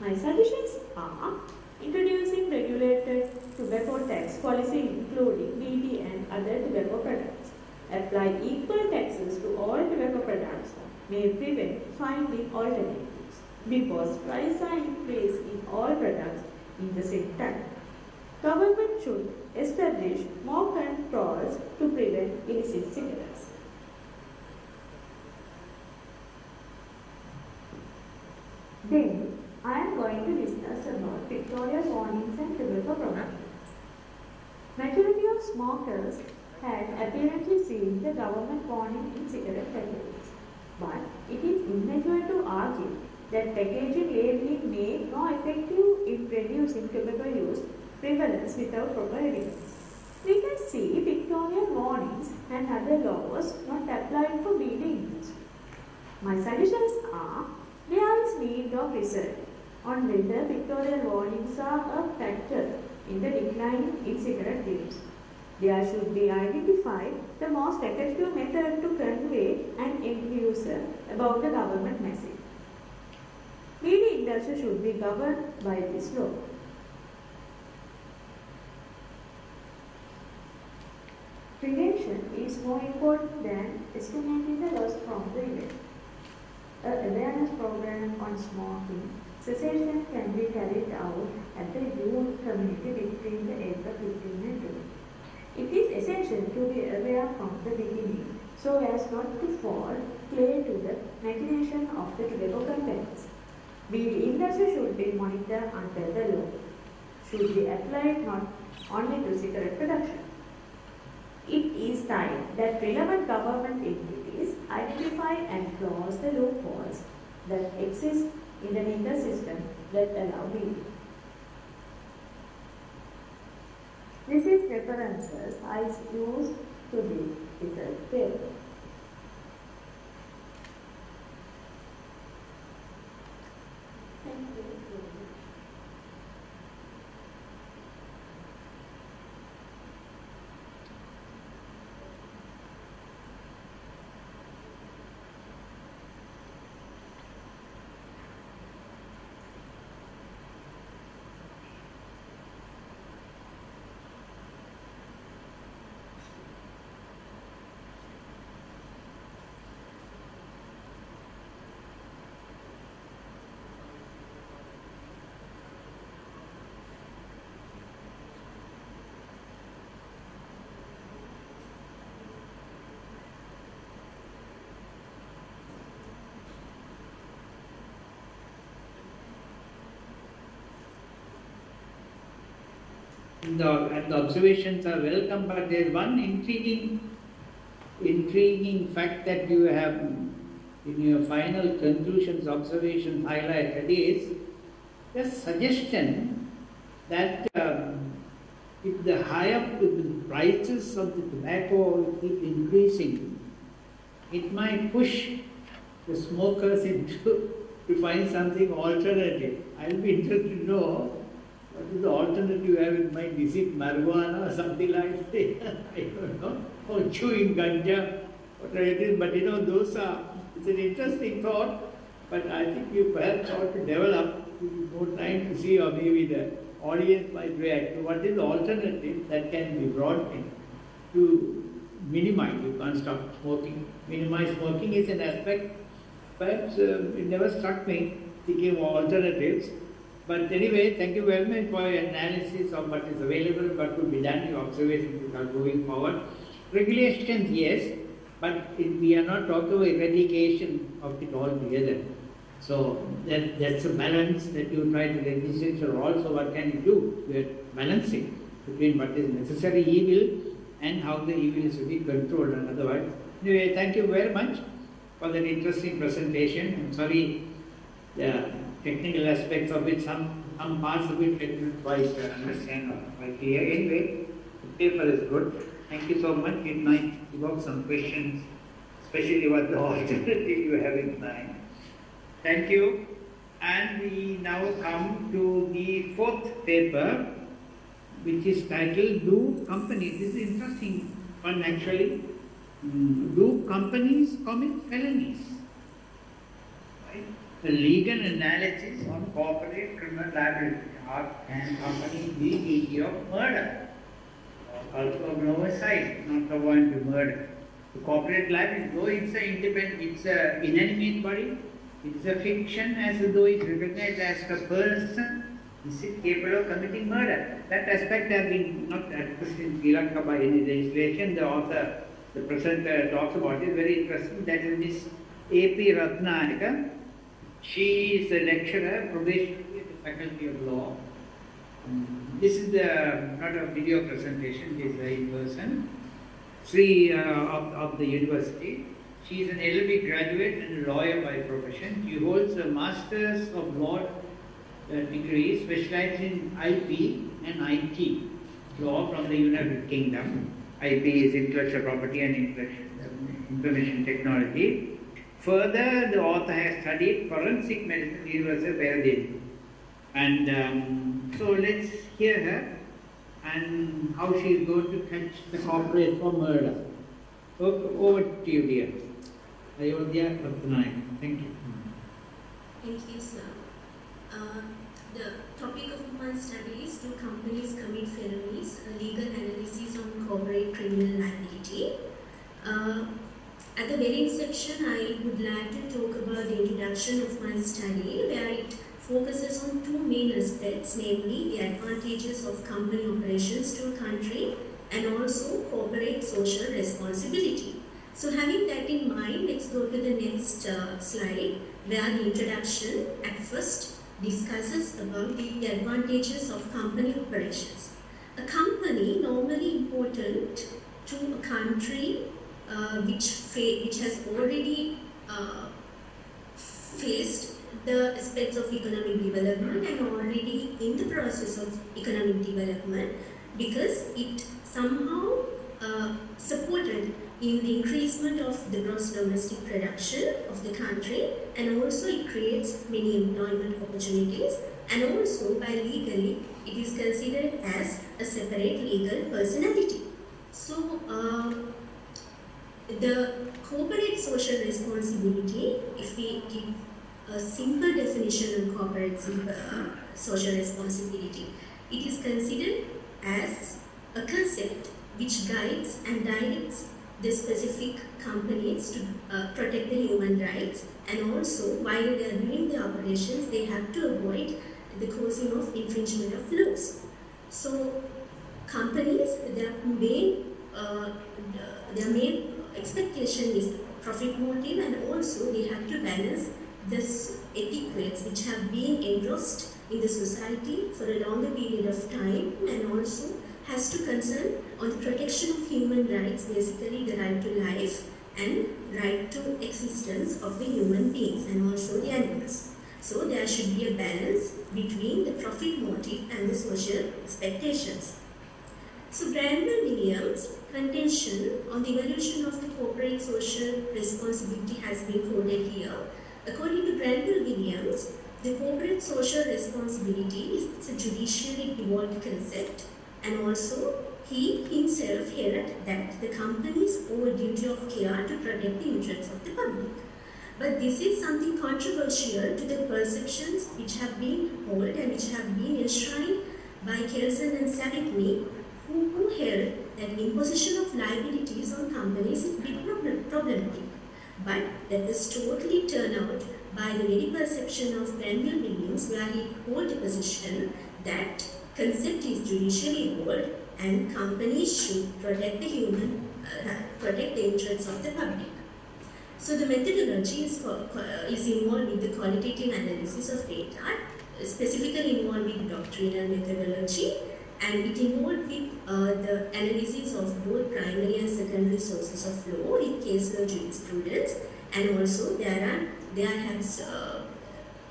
My suggestions are introducing regulated tobacco tax policy including BD and other tobacco products. Apply equal taxes to all tobacco products may prevent finding alternatives because prices are increased in all products in the same time. Government should establish more controls to prevent illicit cigarettes. Then, I am going to discuss about pictorial warnings and tobacco products. Majority of smokers had apparently seen the government warning in cigarette packaging, but it is immature to argue that packaging labeling may no effective in reducing tobacco use prevalence without proper evidence. We can see pictorial warnings and other laws not applied for buildings. My suggestions are there is need of research on whether pictorial warnings are a factor in the decline in cigarette use. There should be identified the most effective method to convey an end user about the government message. Media industry should be governed by this law. Prevention is more important than estimating the loss from the event. A awareness program on smoking cessation can be carried out at the youth community between the age of 15 and 20. It is essential to be aware from the beginning so as not to fall prey to the machination of the tobacco companies. The industry should be monitored under the law, should be applied not only to cigarette production. It is time that relevant government entities identify and close the loopholes that exist in the legal system that allow weeding. This is references I used to result paper. The, and the observations are welcome, but there is one intriguing intriguing fact that you have in your final conclusions, observations highlighted is the suggestion that um, if the higher the prices of the tobacco keep increasing, it might push the smokers *laughs* into to find something alternative. I'll be interested to know the alternative you have in mind? Is it marijuana or something like that? *laughs* I don't know. Or chewing ganja, whatever it is. But you know, those are, it's an interesting thought. But I think you perhaps ought to develop more time to see, or maybe the audience might react to what is the alternative that can be brought in to minimize, you can't stop smoking. Minimize smoking is an aspect, perhaps uh, it never struck me thinking of alternatives. But anyway, thank you very much for your analysis of what is available, what could be done, your observations are going forward. Regulations, yes, but we are not talking about eradication of it altogether. So that, that's a balance that you try to legislature also what can you do? We are balancing between what is necessary evil and how the evil is to be controlled and otherwise. Anyway, thank you very much for that interesting presentation. I'm sorry the technical aspects of it, some, some parts of it I didn't quite understand or quite clear. Anyway, the paper is good. Thank you so much. It might evoke some questions, especially what the *laughs* alternative you have in mind. Thank you. And we now come to the fourth paper, which is titled Do Companies, this is interesting one actually, Mm, do companies commit felonies? A legal analysis on corporate criminal liability. How can companies be guilty of murder? Or also of homicide, not the one to murder. The corporate liability, though it's an independent, it's an inanimate body, it's a fiction as though it's recognized as a person, is it capable of committing murder? That aspect has been not addressed in Sri Lanka by any legislation. The author, the presenter talks about it, very interesting. That is Miss A.P. Rathnayake. She is a lecturer, probationary at the Faculty of Law. Mm, This is the, not a video presentation, this is a in person. Sri uh, of, of the university. She is an LLB graduate and a lawyer by profession. She holds a Masters of Law uh, degree specialized in IP and IT law from the United Kingdom. IP is intellectual property and information technology. Further, the author has studied forensic medicine at the University of Aberdeen. And um, so let's hear her and how she is going to catch the corporate for murder. O- Over to you, dear. Ayodhya Rathnayake. Thank you. Thank you, sir. Uh, the topic of my study is Do Companies Commit Felonies? A Legal Analysis on Corporate Criminal Liability. Uh, at the very inception, I would like to talk about the introduction of my study, where it focuses on two main aspects, namely the advantages of company operations to a country and also corporate social responsibility. So having that in mind, let's go to the next uh, slide where the introduction at first discusses about the advantages of company operations. A company normally important to a country which, fa- which has already uh, faced the aspects of economic development and already in the process of economic development because it somehow uh, supported in the increasement of the gross domestic production of the country and also it creates many employment opportunities and also by legally it is considered as a separate legal personality. So uh, the corporate social responsibility, if we give a simple definition of corporate social responsibility, it is considered as a concept which guides and directs the specific companies to uh, protect the human rights and also while they are doing the operations they have to avoid the causing of infringement of laws. So companies their main uh, their main expectation is profit motive and also we have to balance this etiquettes which have been engrossed in the society for a longer period of time and also has to concern on the protection of human rights, basically the right to life and right to existence of the human beings and also the animals. So there should be a balance between the profit motive and the social expectations. So Glanville Williams' contention on the evolution of the corporate social responsibility has been quoted here. According to Glanville Williams, the corporate social responsibility is a judicially evolved concept and also he himself held that the companies owe a duty of care to protect the interests of the public. But this is something controversial to the perceptions which have been held and which have been enshrined by Kelsen and Savigny, who, held that imposition of liabilities on companies is problem- problematic, but that was totally turned out by the very perception of Glanville Williams, where he held the position that concept is judicially evolved and companies should protect the human, uh, protect the interests of the public. So the methodology is, uh, is involved with the qualitative analysis of data, specifically involved with doctrinal methodology, and it involved with uh, the analysis of both primary and secondary sources of law in case law jurisprudence, and also there are there has uh,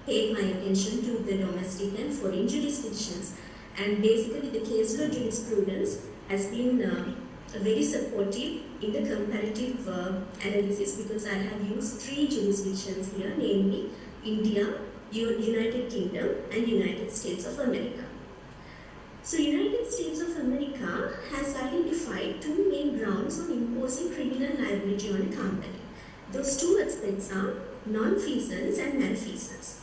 paid my attention to the domestic and foreign jurisdictions, and basically the case law jurisprudence has been uh, very supportive in the comparative uh, analysis because I have used three jurisdictions here, namely India, U- United Kingdom, and United States of America. So, United States of America has identified two main grounds of imposing criminal liability on a company. Those two aspects are non-feasance and malfeasance.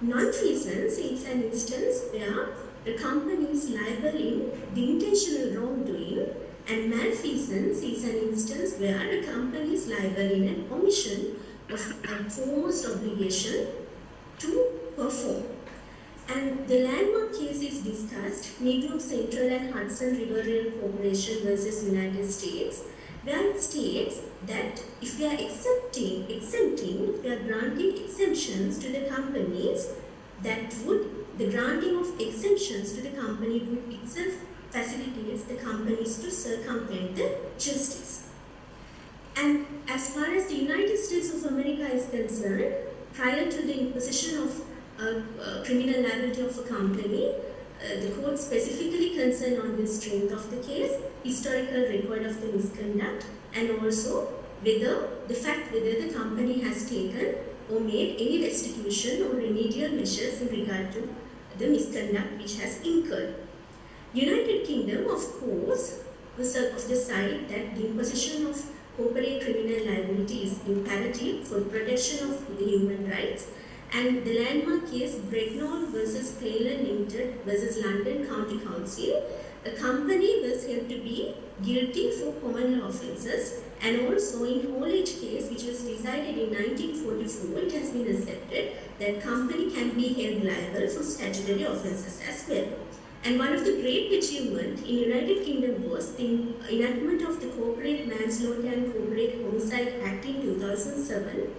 Non-feasance is an instance where the company is liable in the intentional wrongdoing and malfeasance is an instance where the company is liable in an omission of foremost obligation to perform. And the landmark case is discussed, New York Central and Hudson River Rail Corporation versus United States, where it states that if we are accepting, exempting, we are granting exemptions to the companies, that would, the granting of exemptions to the company would itself facilitates the companies to circumvent the justice. And as far as the United States of America is concerned, prior to the imposition of uh, criminal liability of a company, uh, the court specifically concerned on the strength of the case, historical record of the misconduct, and also whether the fact whether the company has taken or made any restitution or remedial measures in regard to the misconduct which has incurred. United Kingdom, of course, was of the side that the imposition of corporate criminal liability is imperative for protection of the human rights and the landmark case Brecknell versus Taylor Limited versus London County Council, a company was held to be guilty for common law offences and also in Haulage case which was decided in 1944 it has been accepted that company can be held liable for statutory offences as well. And one of the great achievements in United Kingdom was the enactment of the Corporate Manslaughter and Corporate Homicide Act in 2007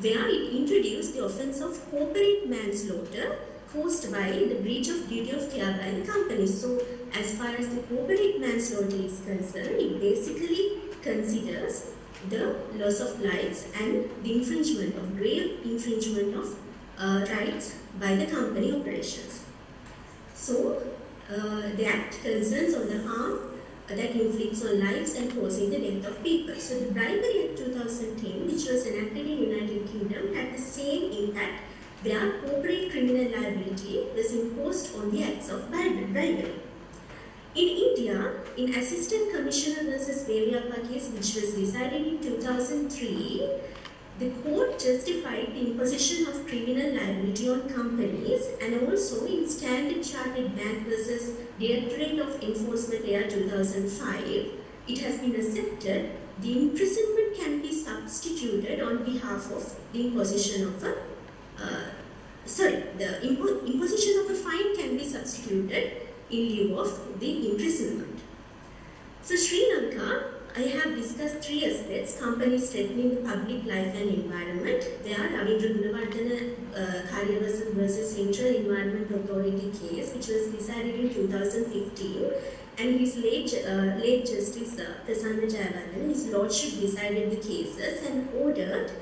where it introduced the offence of corporate manslaughter caused by the breach of duty of care by the company. So, as far as the corporate manslaughter is concerned, it basically considers the loss of lives and the infringement of grave infringement of uh, rights by the company operations. So, uh, the act concerns on the harm that inflicts on lives and causing the death of people. So the Bribery Act 2010, which was enacted in United Kingdom, had the same impact where corporate criminal liability was imposed on the acts of bribery. In India, in Assistant Commissioner versus Veliappa case, which was decided in 2003, the court justified the imposition of criminal liability on companies and also in Standard Chartered Bank versus Directorate of Enforcement Year 2005, it has been accepted the imprisonment can be substituted on behalf of the imposition of a uh, sorry, the impo- imposition of a fine can be substituted in lieu of the imprisonment. So Sri Lanka I have discussed three aspects, companies threatening public life and environment. There are Ravindra Gunawardena uh, Kariyawasam versus Central Environment Authority case, which was decided in 2015, and his late, uh, late Justice uh, Prasanna his lordship decided the cases and ordered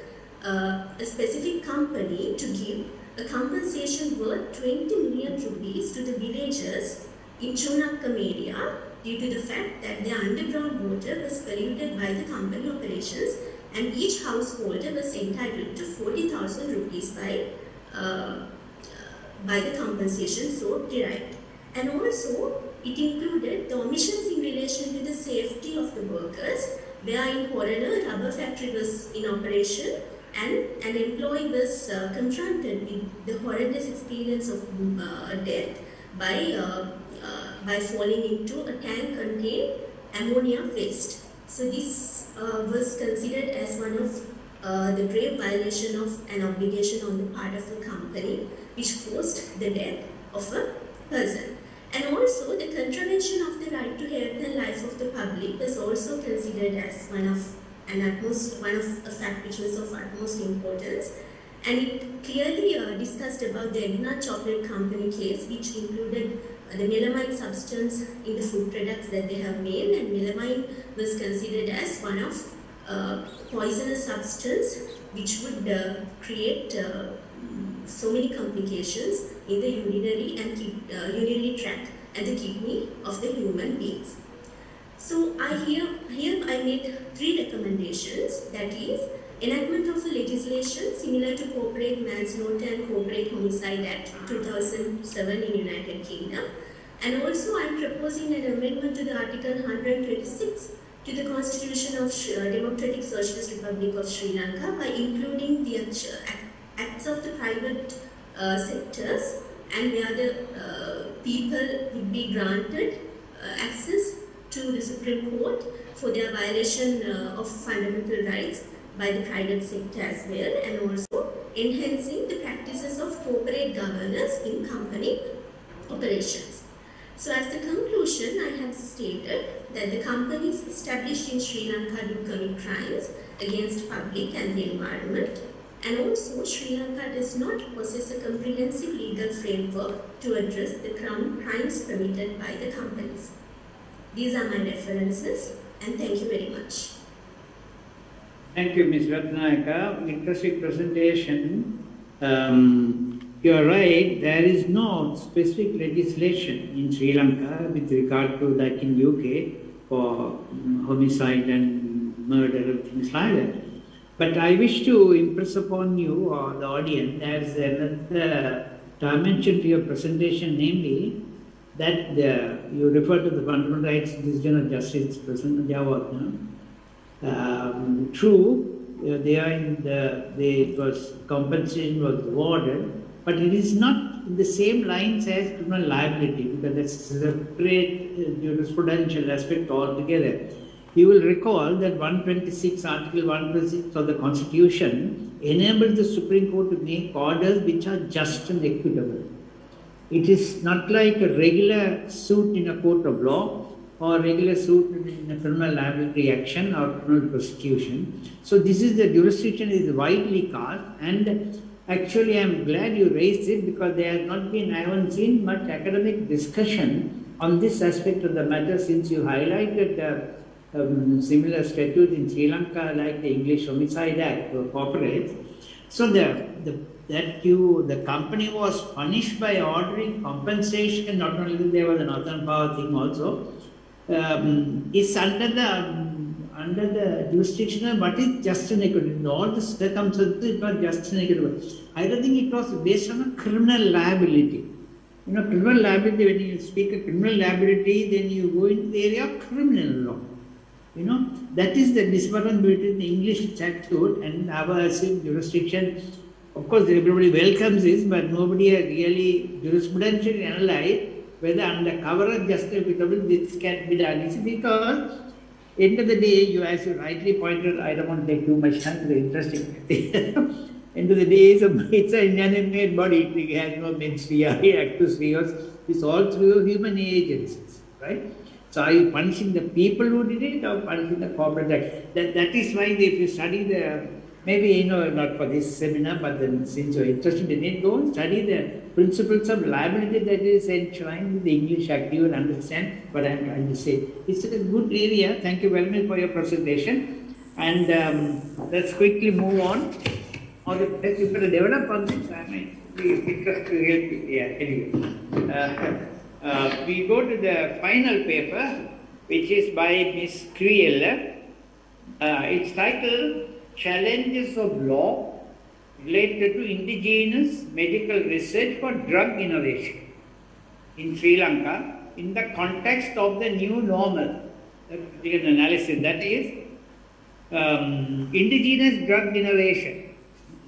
uh, a specific company to give a compensation worth 20 million rupees to the villagers in Chunakkam area due to the fact that the underground water was polluted by the company operations and each householder was entitled to 40,000 rupees by, uh, by the compensation so derived. And also, it included the omissions in relation to the safety of the workers, where in Horana, rubber factory was in operation and an employee was uh, confronted with the horrendous experience of uh, death by, uh, by falling into a tank containing ammonia waste. So this uh, was considered as one of uh, the grave violation of an obligation on the part of a company which caused the death of a person. And also the contravention of the right to health and life of the public was also considered as one of an utmost, one of a fact which was of utmost importance. And it clearly uh, discussed about the Edna Chocolate Company case, which included the melamine substance in the food products that they have made, and melamine was considered as one of uh, poisonous substance which would uh, create uh, so many complications in the urinary and uh, urinary tract and the kidney of the human beings. So I here, here I made three recommendations that is enactment of a legislation similar to Corporate Manslaughter and Corporate Homicide Act 2007 in United Kingdom. And also I am proposing an amendment to the Article 126 to the Constitution of uh, Democratic Socialist Republic of Sri Lanka by including the acts of the private uh, sectors and where the uh, people would be granted uh, access to the Supreme Court for their violation uh, of fundamental rights by the private sector as well and also enhancing the practices of corporate governance in company operations. So as the conclusion, I have stated that the companies established in Sri Lanka do commit crimes against public and the environment and also Sri Lanka does not possess a comprehensive legal framework to address the crimes committed by the companies. These are my references and thank you very much. Thank you, Ms. Rathnayake. Interesting presentation. Um, you are right, there is no specific legislation in Sri Lanka with regard to like in UK for homicide and murder and things like that. But I wish to impress upon you or the audience there is another dimension to your presentation, namely that the, you refer to the fundamental rights decision of justice, President Jawad. Um, true, uh, they are in the, they, was compensation was awarded, but it is not in the same lines as criminal liability because that's a separate uh, jurisprudential aspect altogether. You will recall that 126, Article 126 of the Constitution enables the Supreme Court to make orders which are just and equitable. It is not like a regular suit in a court of law or regular suit in a criminal liability action or criminal prosecution. So this is the jurisdiction is widely cast and actually I am glad you raised it because there has not been, I haven't seen much academic discussion on this aspect of the matter since you highlighted the um, similar statute in Sri Lanka like the English Homicide Act corporates. So the, the that you the company was punished by ordering compensation, not only there was a Northern Power thing also, um, is under the under the jurisdiction what is just and equitable. In all the circumstances, it was just and equitable. I don't think it was based on a criminal liability. You know, criminal liability, when you speak of criminal liability, then you go into the area of criminal law. You know, that is the difference between the English statute and our jurisdiction. Of course, everybody welcomes this, but nobody has really jurisprudentially analyzed whether under cover of justifiable this can be done. It's because end of the day, you as you rightly pointed, I don't want to take too much time, the interesting *laughs* end of the day, it's, *laughs* a, it's an inanimate body, it has no mens rea, actus *laughs* reus, it's all through human agencies, right? So are you punishing the people who did it or punishing the corporate act? That, that is why if you study the, maybe you know, not for this seminar, but then since you're interested in it, go and study the principles of liability that is enshrined in the English Act. You will understand what I am trying to say. It's a good area. Thank you very much for your presentation. And um, let's quickly move on. Or if you develop on this, I might be interested to help you. Yeah, anyway. Uh, uh, we go to the final paper, which is by Miss Kiriella. Uh, it's titled Challenges of Law Related to Indigenous Medical Research for Drug Innovation in Sri Lanka in the context of the new normal. That's an analysis. That is um, indigenous drug innovation.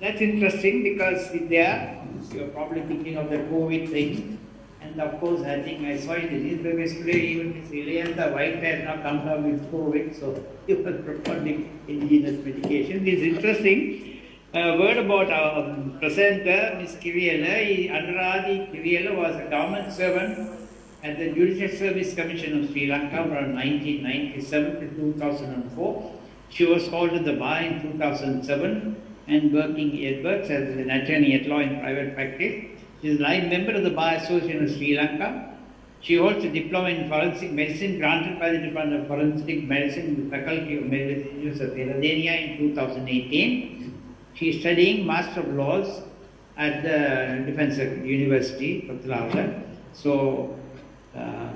That's interesting because there you're probably thinking of the COVID thing. And of course, I think I saw in the newspapers today, even Ms. Ileana White has now come down with COVID, so *laughs* he was propounding indigenous medication. It's interesting. A word about our um, presenter, Ms. Kiriella. Anuradhi Kiriella was a government servant at the Judicial Service Commission of Sri Lanka from 1997 to 2004. She was called to the bar in 2007 and working at works as an attorney at law in private practice. She is a live member of the Bar Association of Sri Lanka. She holds a diploma in forensic medicine granted by the Department of Forensic Medicine in the Faculty of Medicine of Peradeniya in 2018. She is studying Master of Laws at the Defense University, Kotelawala. So, uh,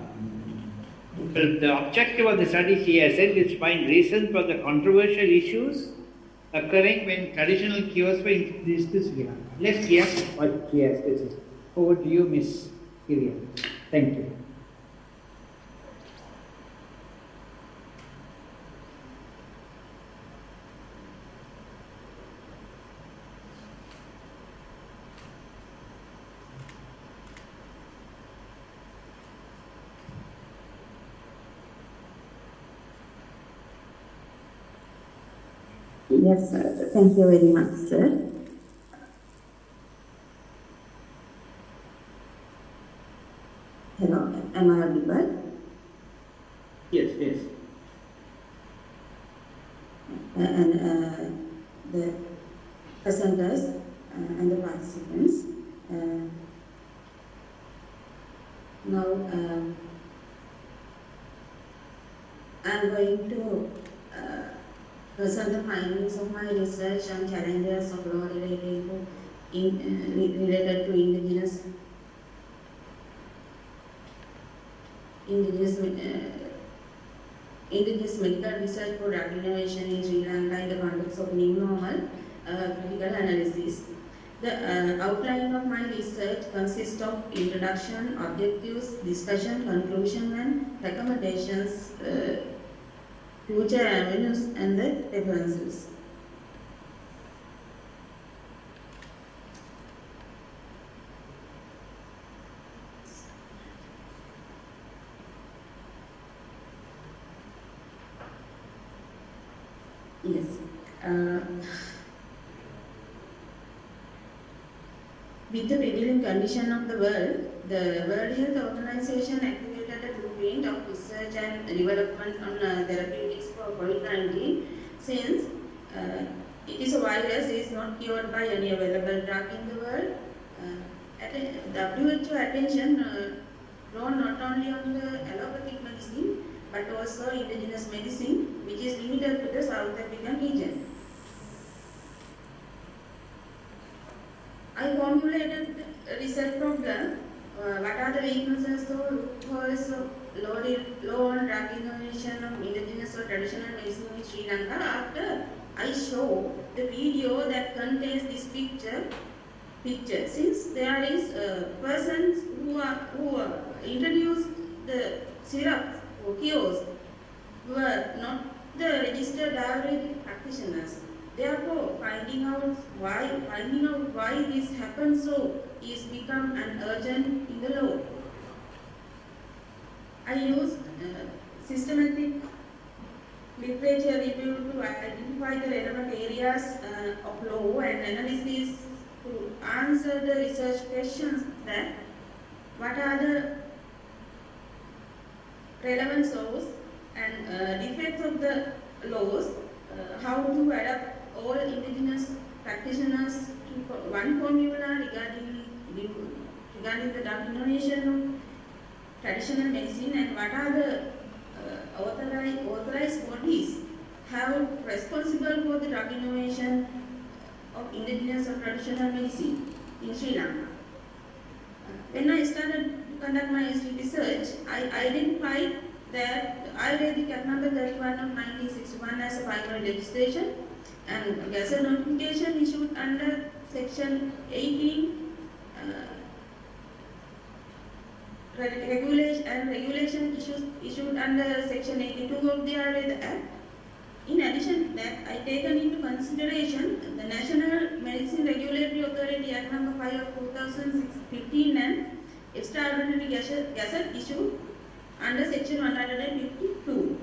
the objective of the study, she has said, is to find reasons for the controversial issues occurring when traditional cures were introduced to Sri Lanka. Let's hear what she has to say. Over to you, Miss Kiriella. Thank you. Yes, sir. Thank you very much, sir. Hello, am I audible? Yes, yes. Uh, and uh, the presenters uh, and the participants. Uh, now, um, I'm going to uh, present the findings of my research and challenges of law related to, in, uh, re- related to indigenous indigenous uh, indigenous medical research for drug innovation in Sri Lanka in the context of new normal uh, critical analysis. The uh, outline of my research consists of introduction, objectives, discussion, conclusion, and recommendations, uh, future avenues, and the references. Yes. Uh, with the prevailing condition of the world, the World Health Organization of research and development on uh, therapeutics for COVID-19 since uh, it is a virus is not cured by any available drug in the world. Uh, WHO attention uh, drawn not only on the allopathic medicine but also indigenous medicine which is limited to the South African region. I formulated a research problem. Uh, what are the weaknesses or loopholes of law, law on innovation of indigenous or traditional medicine in Sri Lanka after I show the video that contains this picture. Picture since there is uh, persons who are who are introduced the syrup or cures were not the registered Ayurvedic practitioners. Therefore, finding out why finding out why this happens so is become an urgent in the law. I used uh, systematic literature review to identify the relevant areas uh, of law and analysis to answer the research questions that what are the relevant laws and uh, defects of the laws, uh, how to adapt all indigenous practitioners to one formula regarding regarding the of traditional medicine and what are the uh, authorized, authorized bodies have responsible for the drug innovation of indigenous or traditional medicine in Sri Lanka. When I started to conduct my research, I identified that Ayurvedic number 31 of 1961 as a final legislation and gazette notification issued under section 18 uh, re- regulation and regulation issues issued under section 82 of the Ayurveda Act. In addition to that, I taken into consideration the National Medicine Regulatory Authority Act number 5 of 2015 and extraordinary gazette, gazette issued under section 152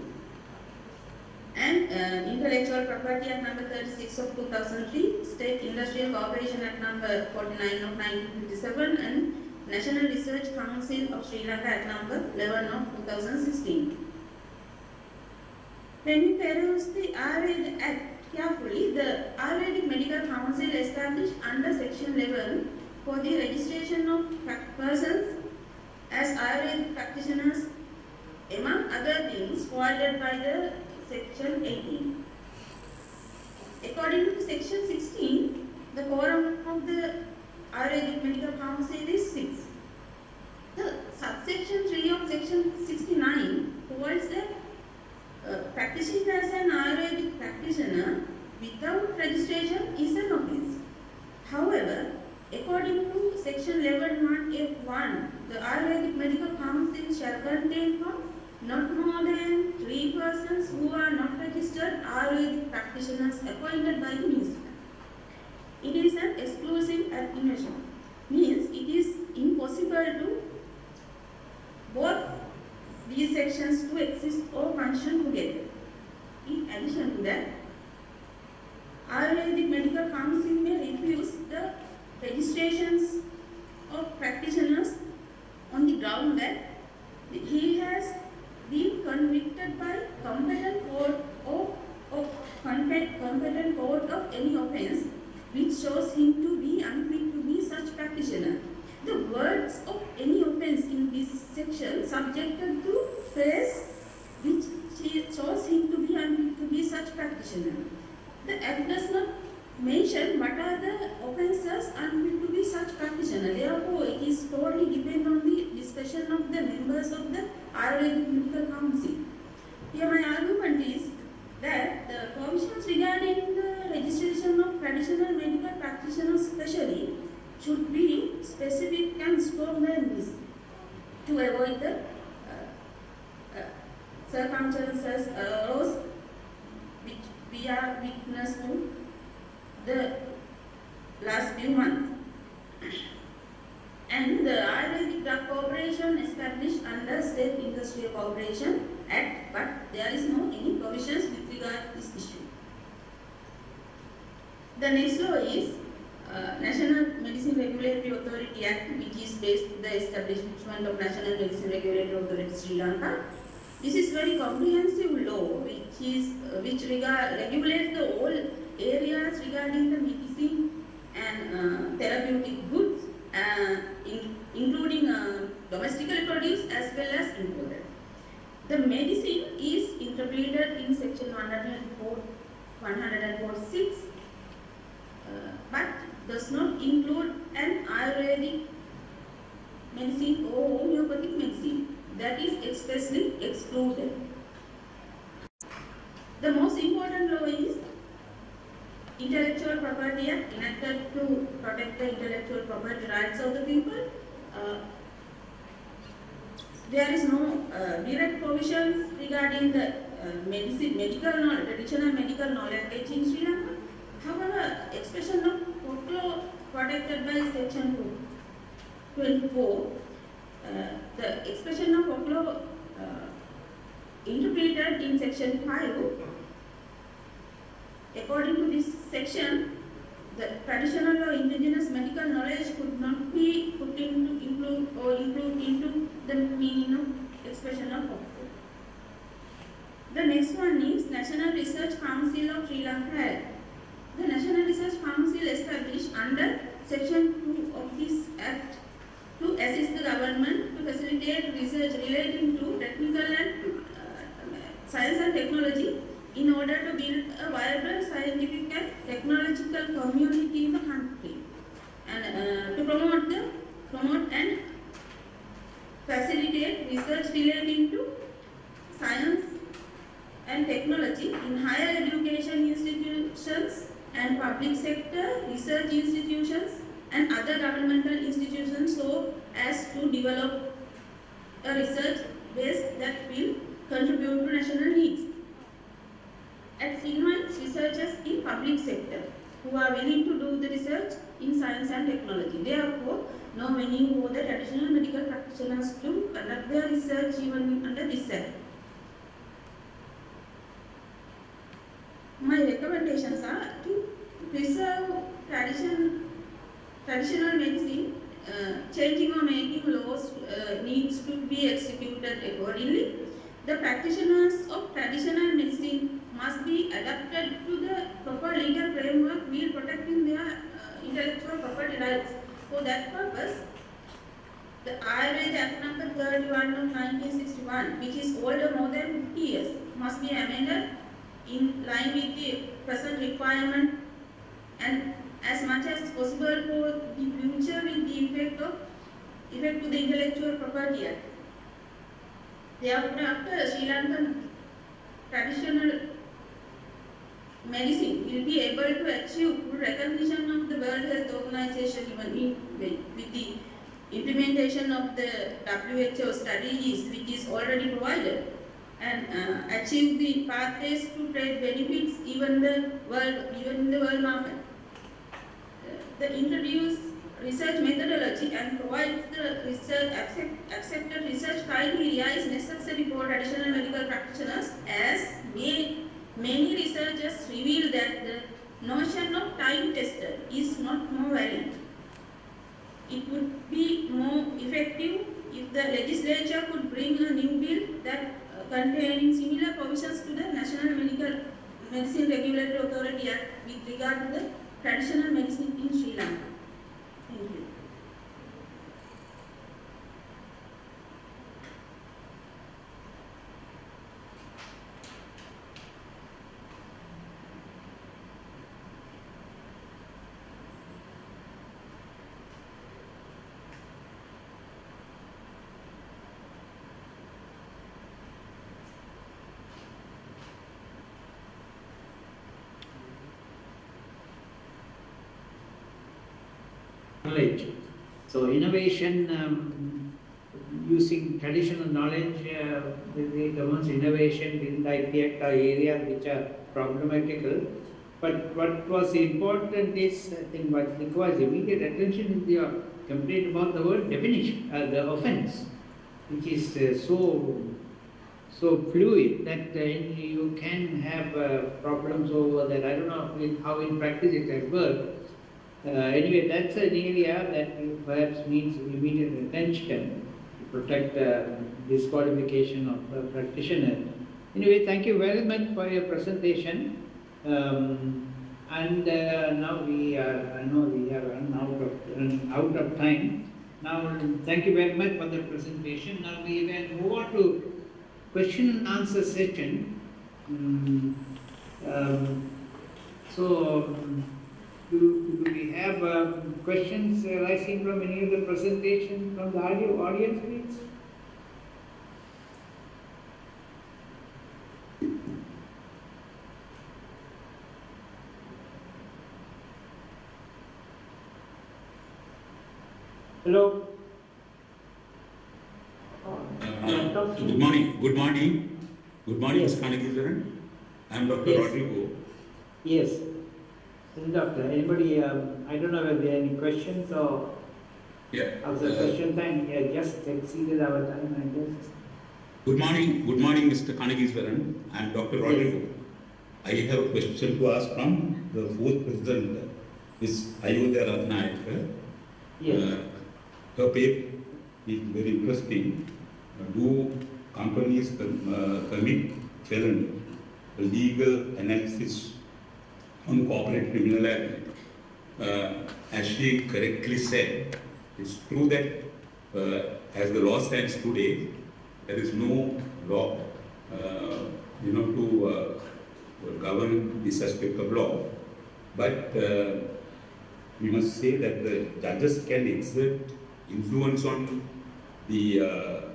and uh, Intellectual Property Act number 36 of 2003, State Industrial Corporation Act number 49 of 1957 and National Research Council of Sri Lanka Act number 11 of 2016. When you peruse the Ayurveda Act carefully, the Ayurvedic Medical Council established under section 11 for the registration of persons as Ayurvedic practitioners among other things provided by the section 18. According to section 16, the quorum of the Ayurvedic Medical Council is 6. The subsection 3 of section 69 provides that uh, practicing as an Ayurvedic practitioner without registration is an offence. However, according to section 11.1F1, the Ayurvedic Medical Council shall contain from not more than three persons who are not registered Ayurvedic practitioners appointed by the minister. It is an exclusive means it is impossible to both these sections to exist or function together. In addition to that, Ayurvedic Medical Council may refuse the registrations of practitioners on the ground that he has been convicted by competent court of competent, competent court of any offence which shows him to be unfit to be such practitioner. The words of any offence in this section subjected to phrase which shows him to be unfit to be such practitioner. The act does not mention what are the offences unfit to be such practitioner. Therefore, it is totally depend on the discussion of the members of the Ayurvedic Medical Council. Here my argument is that the provisions regarding the registration of traditional medical practitioners especially should be specific and strong than this to avoid the uh, uh, circumstances arose which we are witness to the last few months. And the Ayurvedic Drug Corporation established under State Industrial Corporation Act, but there is no any provisions regard this issue. The next law is uh, National Medicine Regulatory Authority Act, which is based on the establishment of National Medicine Regulatory Authority Sri Lanka. This is very comprehensive law, which is uh, which regard regulates the all areas regarding the medicine and uh, therapeutic goods, uh, in, including uh, domestically produced as well as imported. The medicine is interpreted in section 104, 146, uh, but does not include an Ayurvedic medicine or homeopathic medicine. That is expressly excluded. The most important law is Intellectual Property Act enacted to protect the intellectual property rights of the people. Uh, there is no uh, direct provisions regarding the uh, medicine, medical knowledge, traditional medical knowledge in Sri Lanka. However, expression of folklore protected by section 24, uh, the expression of folklore uh, interpreted in section 5 According to this section, the traditional or indigenous medical knowledge could not be put into include or include into the meaning of expression of folklore. The next one is National Research Council of Sri Lanka. The National Research Council established under section 2 of this act to assist the government to facilitate research relating to technical and uh, science and technology in order to build a viable scientific and technological community in the country and uh, to promote the promote and facilitate research relating to science and technology in higher education institutions and public sector research institutions and other governmental institutions so as to develop a research base that will contribute to national needs. At Finwise, researchers in public sector who are willing to do the research in science and technology. Therefore, no many for the traditional medical practitioners to conduct their research even under this act. My recommendations are to preserve tradition, traditional medicine. Uh, changing or making laws uh, needs to be executed accordingly. The practitioners of traditional medicine must be adapted to the proper legal framework while protecting their uh, intellectual property rights. For that purpose, the Ayurveda Act number 31 of 1961, which is older more than 50 years, must be amended in line with the present requirement and as much as possible for the future with the effect of effect to the intellectual property act. Thereafter, Sri Lankan traditional medicine will be able to achieve full recognition of the World Health Organization even with the implementation of the WHO strategies which is already provided and uh, achieve the pathways to trade benefits even the world even in the world market. Uh, the introduced research methodology and provides the research accept, accepted research criteria is necessary for traditional medical practitioners as may, many researchers reveal that the notion of time tested is not more valid. It would be more effective if the legislature could bring a new bill that uh, containing similar provisions to the National Medical Medicine Regulatory Authority Act with regard to the traditional medicine in Sri Lanka. Thank you. Knowledge. So innovation, um, using traditional knowledge, uh, the, the government's innovation in the IT area which are problematical. But what was important is, I think what requires immediate attention is your complaint about the word definition, uh, the offense, which is uh, so so fluid that uh, you can have uh, problems over that. I don't know how in practice it has worked. Uh, anyway, that's an area that perhaps needs immediate attention to protect uh, disqualification of the practitioner. Anyway, thank you very much for your presentation. Um, and uh, now we are, I know we are run out of, run out of time. Now, thank you very much for the presentation. Now we can move on to question and answer session. Mm, um, so, um, do, do we have um, questions arising from any of the presentation from the audio audience, please? Hello? Good morning, good morning. Good morning, Yes. Ms. I am Dr. Yes. Rodrigo. Yes. Doctor, anybody, um, I don't know whether there are any questions or Yeah. the Uh, question time, yeah, just exceeded our time, I guess. Good morning, good morning, Mr. Kanag-Isvaran. I am Dr. Rodrigo. I have a question to ask from the fourth president, Ms. Ayodhya Rathnayake. Yes. Uh, Her paper is very interesting. Uh, Do companies com- uh, commit felony, legal analysis on corporate criminal act? Uh, As she correctly said, it's true that uh, as the law stands today, there is no law, uh, you know, to govern this aspect of law. But we must say that the judges can exert influence on the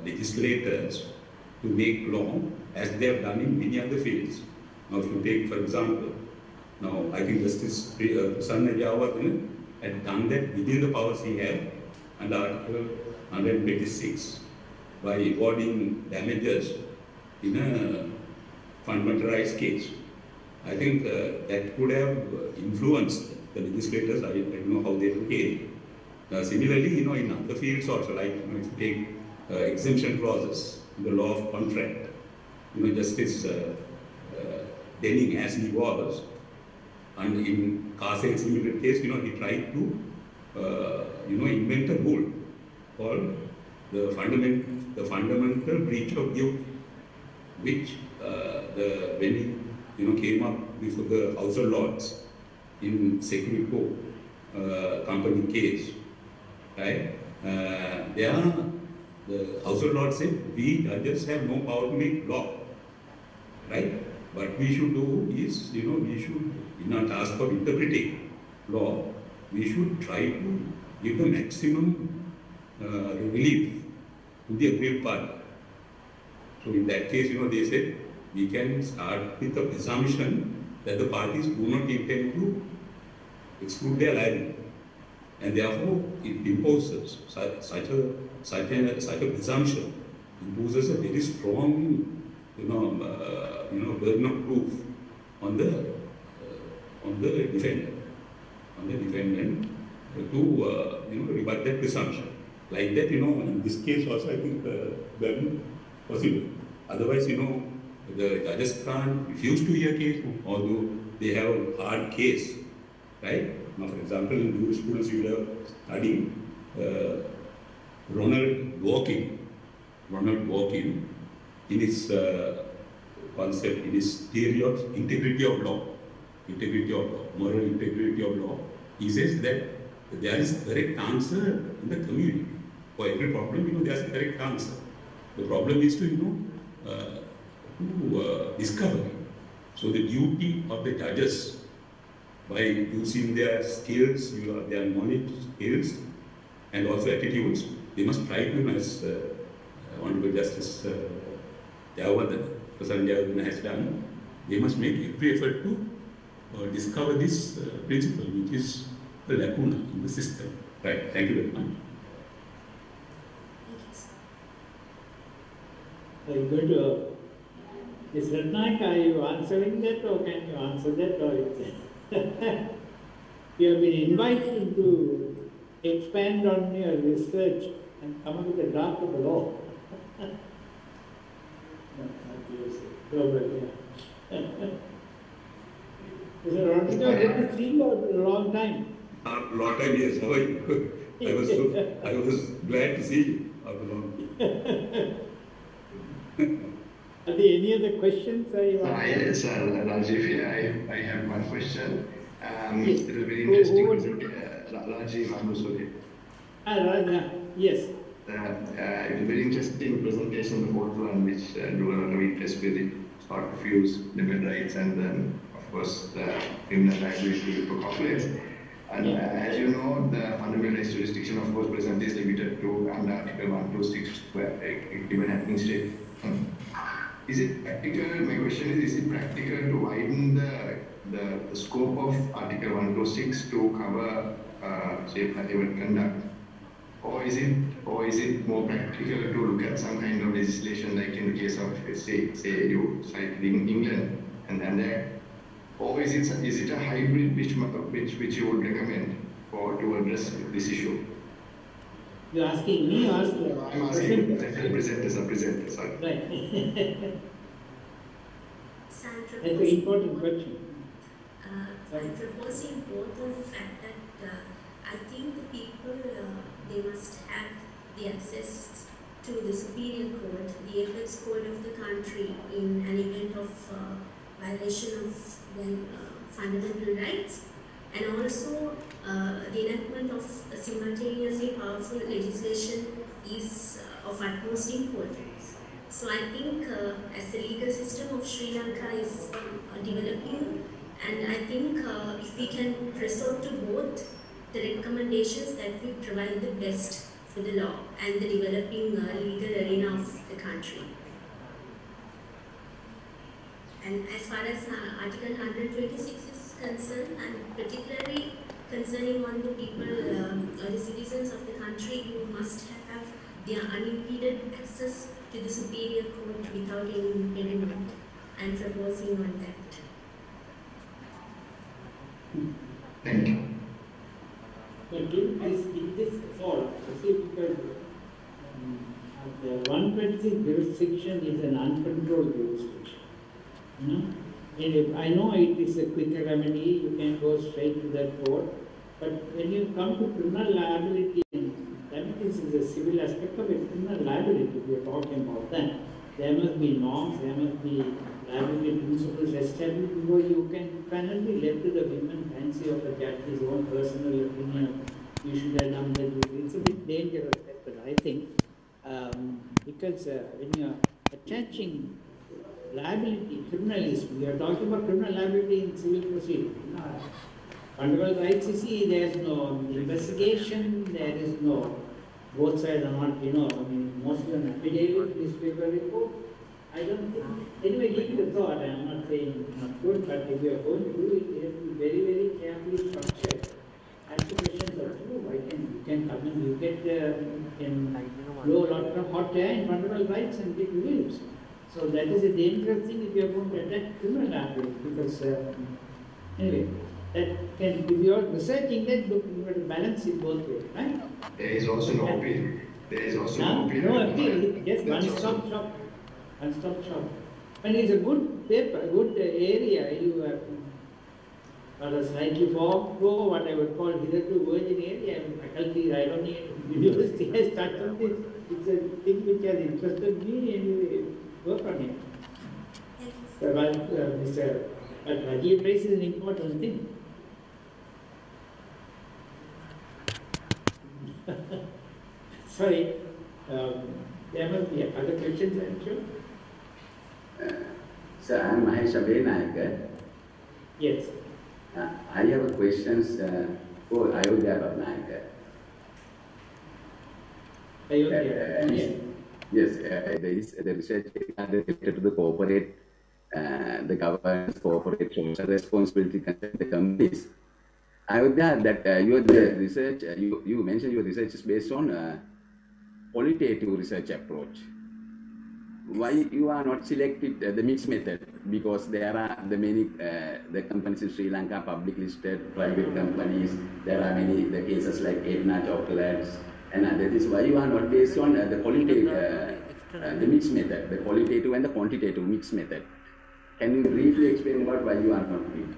legislators to make law as they have done in many other fields. Now, if you take, for example, now I think Justice uh, Prasanna Jayawardena had done that within the powers he had under Article 126 by awarding damages in a fundamental rights case. I think uh, that could have influenced the legislators. I, I don't know how they behave. Uh, similarly, you know, in other fields also, like you know, if you take uh, exemption clauses in the law of contract, you know, Justice uh, uh, Denning, as he was, and in Carsen's limited case, you know, he tried to, uh, you know, invent a rule called the fundamental, the fundamental breach of duty, which uh, the when he, you know, came up before the House of Lords in Securicor uh, company case, right? Uh, there, the House of Lords said we judges have no power to make law, right? What we should do is, you know, we should, in our task of interpreting law, we should try to give the maximum uh, relief to the aggrieved party. So in that case, you know, they said we can start with the presumption that the parties do not intend to exclude their liability. And therefore, it imposes such, such, a, such, a, such a presumption, imposes a very strong, you know, uh, you know, burden of proof on the, on the defendant, on the defendant to, uh, you know, rebut that presumption. Like that, you know, in this case also, I think uh, very possible. Otherwise, you know, the judges can't refuse to hear case, although they have a hard case, right? Now, for example, in jurisprudence, you will have studying uh, Ronald Dworkin. Ronald Dworkin, in his uh, concept, in his theory of integrity of law, integrity of law, moral integrity of law, he says that there is correct answer in the community. For every problem, you know, there's a correct answer. The problem is to, you know, uh, to uh, discover. So the duty of the judges by using their skills, you know, their knowledge, skills, and also attitudes, they must try to, as uh, Honorable Justice uh, Jayawardena has done, they must make every effort to uh, discover this uh, principle, which is a lacuna in the system. Right, thank you very much. Are you going to, Ms. Rathnayake, are you answering that or can you answer that or it's, *laughs* you have been invited to expand on your research and come up with a draft of the law. *laughs* no, not you, sir. No, *laughs* but yeah. Mr. Rodrigo, good to see you after a long time. Uh, long time, yes. How are you? I was so, I was glad to see you after long. *laughs* Are there any other questions? Are you Uh, yes, uh, Rajiv here. I, I have one question. Um, Yes. It was very Who- who interesting. was uh, Ra- Rajiv Amusole. Ah, right, yeah. Yes. Uh, uh, it was a very interesting presentation, the fourth one, which uh, drew a lot of interest with it. Sort of views, human rights, and then, course, the criminal liability for corporates. And uh, as you know, the fundamental rights jurisdiction, of course, present is limited to under Article 126, where a given happening state. Um, Is it practical? My question is: Is it practical to widen the the, the scope of Article 126 to cover, uh, say, private conduct? Or is it, or is it more practical to look at some kind of legislation like in the case of, say, say you cited in England and then there? Or is it, is it a hybrid which, which, which you would recommend for to address this issue? You're asking me or asking? I'm asking the presenters, the presenters, sorry. Right. Sandra That's an important question. Uh, I'm proposing both on the fact that uh, I think the people, uh, they must have the access to the superior court, the apex court of the country in an event of uh, violation of their uh, fundamental rights and also uh, the enactment of simultaneously powerful legislation is uh, of utmost importance. So I think as the legal system of Sri Lanka is developing, and I think if we can resort to both the recommendations that will provide the best for the law and the developing legal arena of the country. And as far as uh, Article 126 is concerned, and particularly concerning on the people, um, uh, the citizens of the country who must have their unimpeded access to the superior court without any impediment, and proposing on that. Thank you. But in this, in this fall, you see, because um, the 126 jurisdiction is an uncontrolled jurisdiction. You know? And I know it is a quick remedy, you can go straight to the court, but when you come to criminal liability, damages is a civil aspect of it, criminal liability, we are talking about that. There must be norms, there must be liability principles established before you can be left to the women fancy of the judge's own personal opinion. You should have done that. It's a bit dangerous, but I think um, because uh, when you are attaching liability, criminalism, we are talking about criminal liability in civil. Fundamental rights, you see, there is no investigation, there is no, both sides are not, you know, I mean, mostly an affidavit, newspaper report. I don't think, anyway, give it a thought, I'm not saying it's not good, but if you are going to do it, you have to be very, very carefully structured. The questions of who, I can, you can come and you get, uh, can blow a lot of hot air in fundamental rights and get reviews. So that is a dangerous thing if you are going to attack criminal liability, because, uh, anyway, that can, if you are researching that, look, you have to balance it both ways, right? There is also no appeal. There is also No, no appeal. no appeal, just one stop shop, one stop shop. And it's a good paper, good uh, area, you have, or a slightly far flow, what I would call hitherto virgin area, faculty, I don't need, university has started this, *laughs* it's a thing which has interested me and we work on it. So, but, uh, Mr. Rajiv raises an important thing. *laughs* Sorry, um, there must be other questions, I'm sure. Sir, I'm Mahesh Abhinayaka. Yes. Uh, I have a questions uh, for Ayodhya Rathnayake. Ayodhya, Uh, yes. Yes, uh, there is the research related to the corporate, uh, the governance, corporate social responsibility concern the companies. I would add that uh, your research, uh, you, you mentioned your research is based on uh, qualitative research approach. Why you are not selected uh, the mixed method? Because there are the many uh, the companies in Sri Lanka, public listed, private companies. There are many the cases like Edna Chocolates and other things. Why you are not based on uh, the qualitative, uh, uh, the mixed method, the qualitative and the quantitative mixed method? Can you briefly explain about why you are not doing?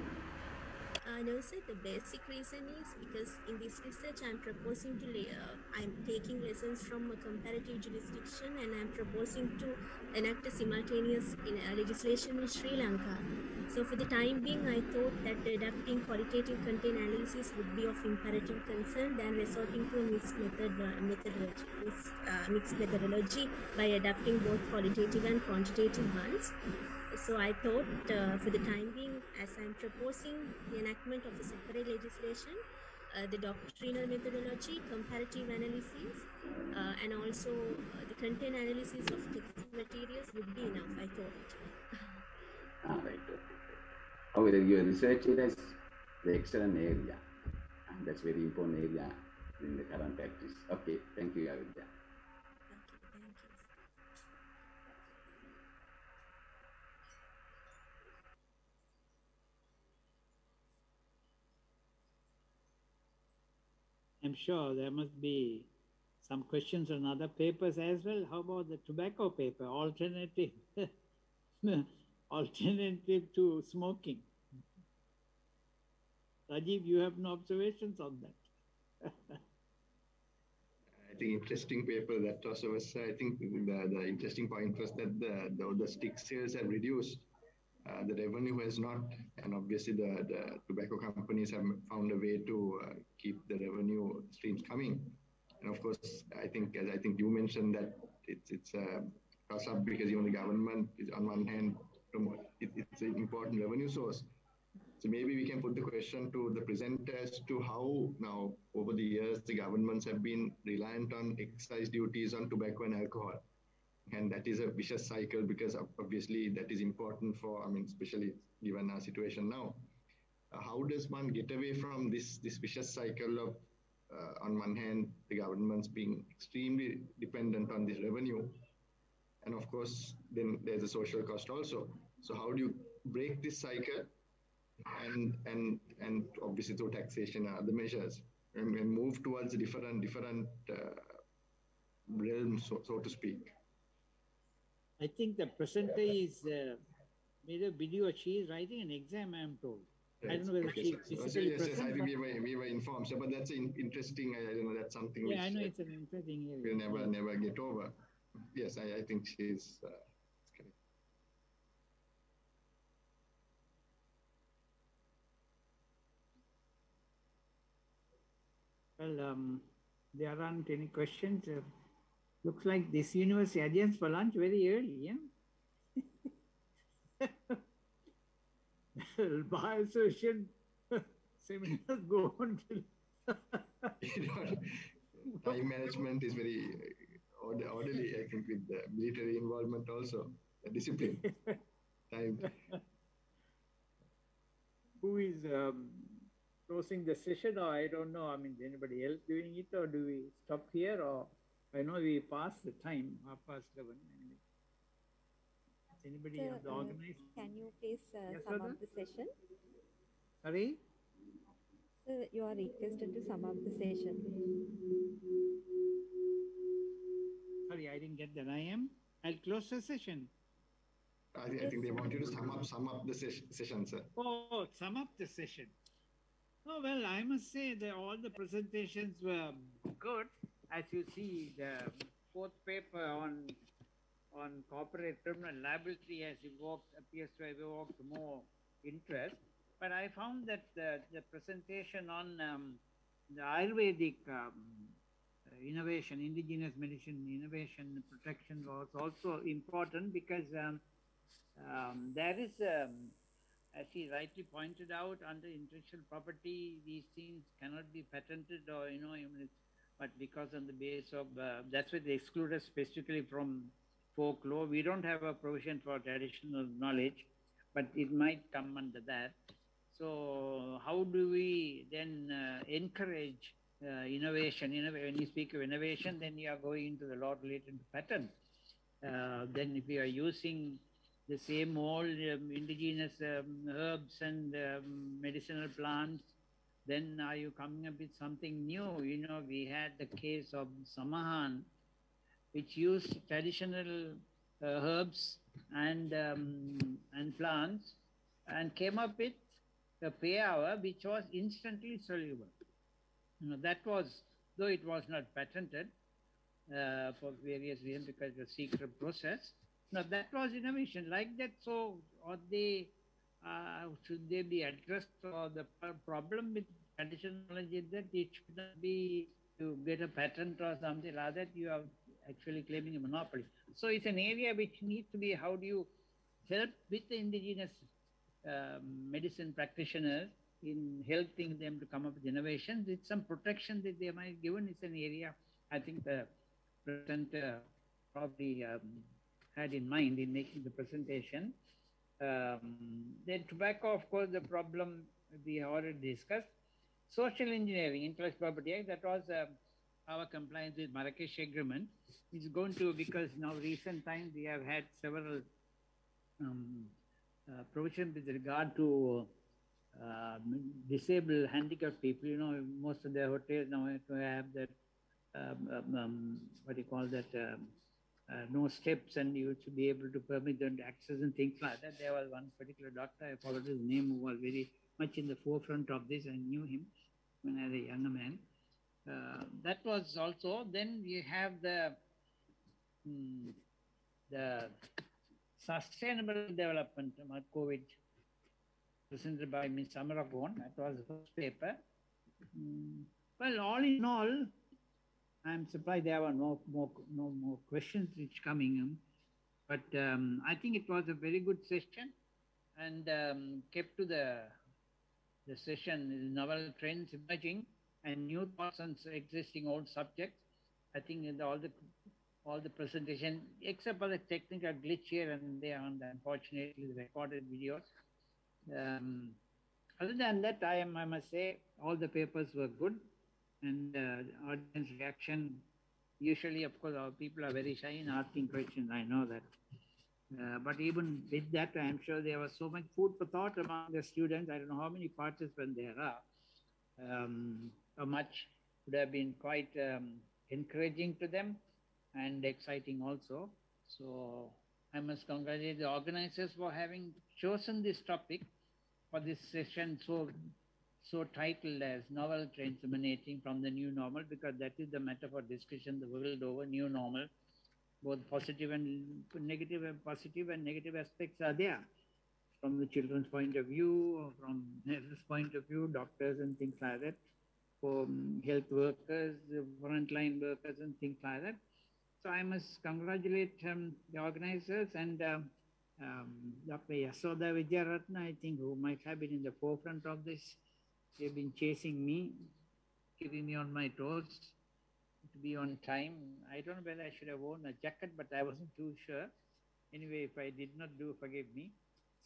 Uh, no, sir, the basic reason is because in this research I'm proposing to, uh, I'm taking lessons from a comparative jurisdiction and I'm proposing to enact a simultaneous in, legislation in Sri Lanka. So for the time being, I thought that adapting qualitative content analysis would be of imperative concern than resorting to a mixed method uh, methodology, mixed, uh, mixed methodology by adapting both qualitative and quantitative ones. So I thought uh, for the time being, as I'm proposing the enactment of a separate legislation, uh, the doctrinal methodology, comparative analysis, uh, and also uh, the content analysis of text materials would be enough, I thought. Ah, right. Okay. Your research is the excellent area. And that's very important area in the current practice. Okay, thank you, Ayodhya. I'm sure there must be some questions on other papers as well. How about the tobacco paper, alternative, *laughs* alternative to smoking? Rajiv, you have no observations on that? *laughs* I think interesting paper that also was. I think the, the interesting point was that the the, the stick sales have reduced. Uh, the revenue has not, and obviously the, the tobacco companies have found a way to uh, keep the revenue streams coming. And of course, I think, as I think you mentioned, that it's it's a toss up because even the government is on one hand, it's an important revenue source. So maybe we can put the question to the presenter as to how now over the years the governments have been reliant on excise duties on tobacco and alcohol. And that is a vicious cycle because obviously that is important for, I mean, especially given our situation now. Uh, how does one get away from this, this vicious cycle of, uh, on one hand, the governments being extremely dependent on this revenue, and of course, then there's a social cost also. So how do you break this cycle and and and obviously through taxation and other measures and, and move towards different different uh, realm, so, so to speak. I think the presenter is uh, made a video. She is writing an exam. I am told. I don't know whether okay, she so, so physically yes, yes, I present. think we were, we were informed. So, but that's in, interesting. I, I don't know. That's something yeah, I which know it's an interesting area. we'll never never get over. Yes, I, I think she's. Uh. Well, um, there aren't any questions. Uh, looks like this university adjourns for lunch very early, yeah? *laughs* Bar association *laughs* seminars go on till *laughs* time management is very order, orderly. I think with the military involvement also, the discipline. time. who is um, closing the session or I don't know. I mean, is anybody else doing it or do we stop here or I know we passed the time, half past 11. Anyway. Is anybody Sir, of the uh, organized? Can you please uh, Yes, sum up the session? Sorry? Sir, you are requested to sum up the session. Sorry, I didn't get that. I am. I'll close the session. I, think I think they want you to sum up sum up the ses- session, sir. Oh, sum up the session. Oh, well, I must say that all the presentations were good. As you see, the fourth paper on on corporate criminal liability has evoked, appears to have evoked more interest. But I found that the, the presentation on um, the Ayurvedic um, innovation, indigenous medicine innovation protection was also important because um, um, there is, um, as he rightly pointed out, under intellectual property, these things cannot be patented or, you know, it's- but because on the base of, uh, that's why they exclude us specifically from folklore. We don't have a provision for traditional knowledge, but it might come under that. So how do we then uh, encourage uh, innovation? Know, when you speak of innovation, then you are going into the law related patent. Uh, then if you are using the same old um, indigenous um, herbs and um, medicinal plants, then are you coming up with something new? You know, we had the case of Samahan, which used traditional uh, herbs and um, and plants, and came up with a payawa which was instantly soluble. You know, that was, though it was not patented uh, for various reasons because it was a secret process. Now that was innovation like that. So, or they uh, should they be addressed? Or the problem with traditional knowledge is that it should not be to get a patent or something like that. You are actually claiming a monopoly. So it's an area which needs to be how do you help with the indigenous um, medicine practitioners in helping them to come up with innovations. With some protection that they might given, it's an area I think the presenter probably um, had in mind in making the presentation. Um, then tobacco, of course, the problem we already discussed. Social engineering, intellectual property act, that was um, our compliance with Marrakesh agreement. It's going to, because now recent times we have had several um, uh, provision with regard to uh, disabled, handicapped people. You know, most of the hotels now have to have that, um, um, um, what do you call that, uh, no steps, and you should be able to permit them to access and things like that. There was one particular doctor, I forgot his name, who was very much in the forefront of this. I knew him when I was a younger man. Uh, that was also, then we have the, mm, the sustainable development about COVID presented by Ms. Amarapon. That was the first paper. Mm, well, all in all, I'm surprised there were no more, no more questions which coming in. But um, I think it was a very good session and um, kept to the the session, novel trends emerging and new thoughts on existing old subjects. I think in all the all the presentation, except for the technical glitch here and there, unfortunately the recorded videos. Um, other than that, I am I must say all the papers were good, and uh, audience reaction. Usually, of course, our people are very shy in asking questions. I know that. Uh, but even with that, I'm sure there was so much food for thought among the students. I don't know how many participants there are. Um, how much would have been quite um, encouraging to them and exciting also. So I must congratulate the organizers for having chosen this topic for this session so so titled as novel trends emanating from the new normal because that is the for discussion the world over new normal both positive and negative and positive and negative aspects are there from the children's point of view, from nurses' point of view, doctors and things like that, for health workers, frontline workers and things like that. So I must congratulate um, the organizers and um, um, Dr. Yasoda Wijayaratne, I think, who might have been in the forefront of this. They've been chasing me, keeping me on my toes to be on time. I don't know whether I should have worn a jacket, but I wasn't too sure. Anyway, if I did not do, forgive me.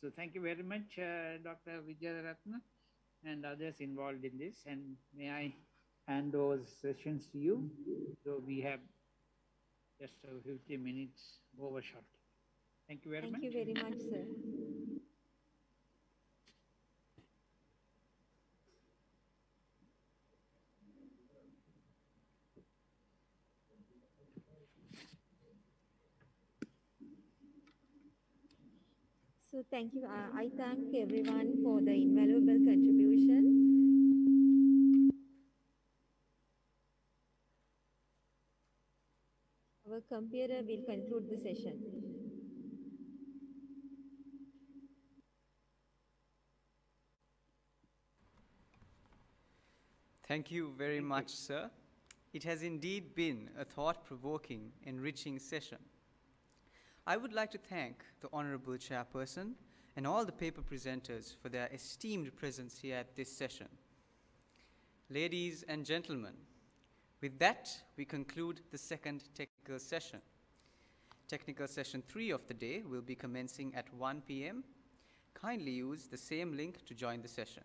So thank you very much, uh, Dr. Wijayaratne and others involved in this. And may I hand those sessions to you. So we have just uh, 50 minutes overshot. Thank you very Thank much. Thank you very much, sir. So thank you. Uh, I thank everyone for the invaluable contribution. Our computer will conclude the session. Thank you very much, sir. It has indeed been a thought provoking, enriching session. I would like to thank the Honorable Chairperson and all the paper presenters for their esteemed presence here at this session. Ladies and gentlemen, with that, we conclude the second technical session. Technical session three of the day will be commencing at 1 p.m. Kindly use the same link to join the session.